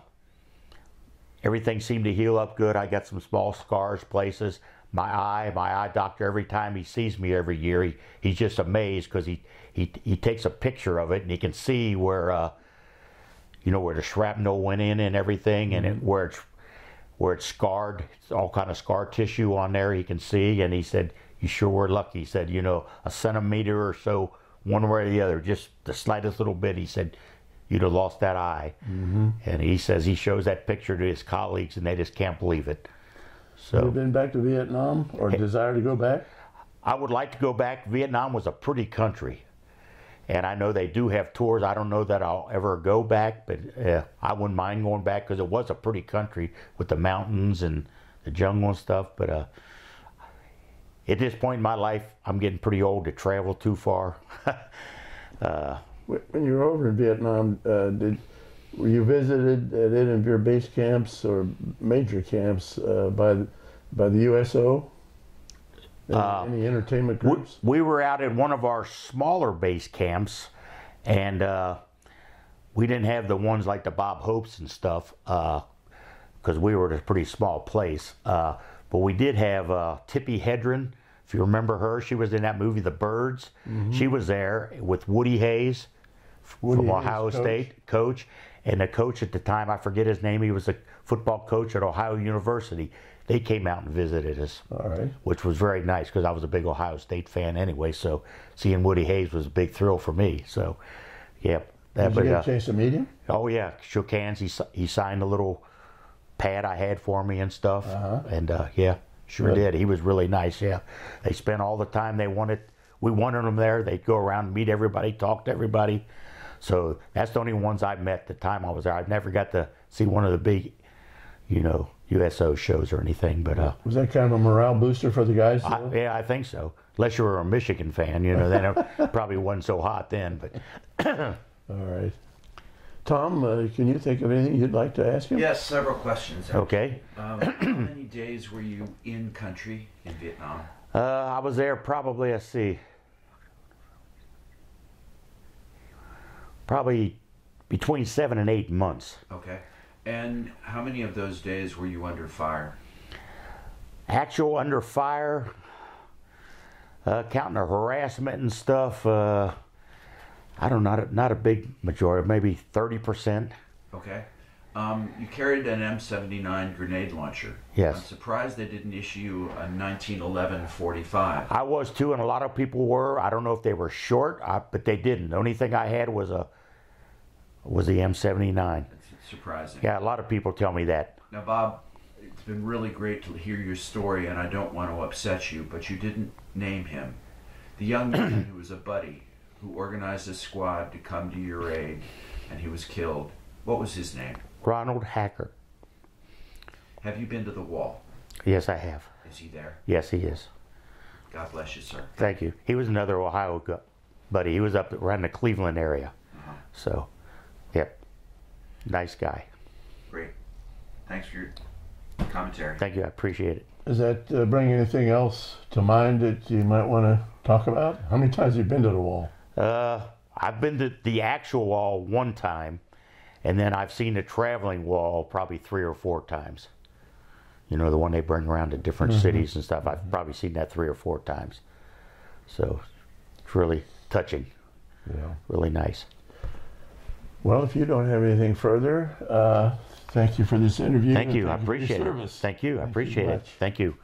Speaker 2: everything seemed to heal up good. I got some small scars places. My eye, my eye doctor, every time he sees me every year, he, he's just amazed because he, he, he takes a picture of it and he can see where, uh, you know, where the shrapnel went in and everything and it, where it's where it's scarred, it's all kind of scar tissue on there he can see. And he said, you sure were lucky. He said, you know, a centimeter or so, one way or the other, just the slightest little bit. He said, you'd have lost that eye. Mm-hmm. And he says he shows that picture to his colleagues and they just can't believe it.
Speaker 1: Have you
Speaker 2: So
Speaker 1: been back to Vietnam or desire to go back?
Speaker 2: I would like to go back. Vietnam was a pretty country. And I know they do have tours. I don't know that I'll ever go back, but uh, I wouldn't mind going back because it was a pretty country with the mountains and the jungle and stuff. But uh, at this point in my life, I'm getting pretty old to travel too far. <laughs>
Speaker 1: Wh- When you were over in Vietnam, uh, did you visited at any of your base camps or major camps uh, by by the USO? Any,
Speaker 2: Uh,
Speaker 1: any entertainment
Speaker 2: we,
Speaker 1: groups?
Speaker 2: we were out at one of our smaller base camps, and uh, we didn't have the ones like the Bob Hopes and stuff because we were at a pretty small place. Uh, but we did have uh, Tippi Hedren. If you remember her, she was in that movie The Birds. She was there with Woody Hayes
Speaker 1: Mm-hmm. Woody
Speaker 2: from
Speaker 1: Hayes,
Speaker 2: Ohio
Speaker 1: coach.
Speaker 2: State, coach. And the coach at the time, I forget his name, he was a football coach at Ohio University. They came out and visited us
Speaker 1: All right.
Speaker 2: which was very nice because I was a big Ohio State fan anyway. So seeing Woody Hayes was a big thrill for me. So, yeah. That,
Speaker 1: Did you get
Speaker 2: uh,
Speaker 1: a chance to meet him?
Speaker 2: oh yeah, shook hands. He he signed a little pad I had for me and stuff. uh -huh. And uh, yeah, sure did. He was really nice. Yeah, they spent all the time they wanted. We wanted them there. They'd go around meet everybody, talk to everybody. So that's the only ones I met the time I was there. I never got to see one of the big, you know, USO shows or anything. But uh,
Speaker 1: Was that kind of a morale booster for the guys?
Speaker 2: I, yeah, I think so. Unless you were a Michigan fan, you know, then it <laughs> probably wasn't so hot then. But
Speaker 1: All right. Tom, uh, can you think of anything you'd like to ask him?
Speaker 3: Yes, several questions.
Speaker 2: okay,
Speaker 3: Um, how many days were you in country in Vietnam?
Speaker 2: uh, I was there probably. Let's see, probably between seven and eight months.
Speaker 3: Okay. And how many of those days were you under fire?
Speaker 2: Actual under fire, uh, counting the harassment and stuff. Uh, I don't know, not a, not a big majority, maybe 30%.
Speaker 3: Okay. Um, you carried an M79 grenade launcher.
Speaker 2: Yes.
Speaker 3: I'm surprised they didn't issue you a 1911 45.
Speaker 2: I was too, and a lot of people were. I don't know if they were short, I, but they didn't. The only thing I had was a was the M79.
Speaker 3: Surprising.
Speaker 2: Yeah, a lot of people tell me that.
Speaker 3: Now, Bob, it's been really great to hear your story, and I don't want to upset you, but you didn't name him. The young man <clears throat> who was a buddy who organized a squad to come to your aid, and he was killed. What was his name?
Speaker 2: Ronald Hacker.
Speaker 3: Have you been to the wall?
Speaker 2: Yes, I have.
Speaker 3: Is he there?
Speaker 2: Yes, he is.
Speaker 3: God bless you, sir.
Speaker 2: Thank you. He was another Ohio buddy. He was up around the Cleveland area. Uh-huh. So, yep. Nice guy.
Speaker 3: Great. Thanks for your commentary.
Speaker 2: Thank you. I appreciate it.
Speaker 1: Does that uh, bring anything else to mind that you might want to talk about? How many times have you been to the wall?
Speaker 2: Uh, I've been to the actual wall one time, and then I've seen the traveling wall probably three or four times. You know, the one they bring around to different cities and stuff. I've probably seen that three or four times. So it's really touching,
Speaker 1: Yeah.
Speaker 2: really nice.
Speaker 1: Well, if you don't have anything further, uh, thank you for this interview.
Speaker 2: Thank you. I appreciate it.
Speaker 1: service.
Speaker 2: Thank you. I
Speaker 1: Thank
Speaker 2: appreciate it. Thank you.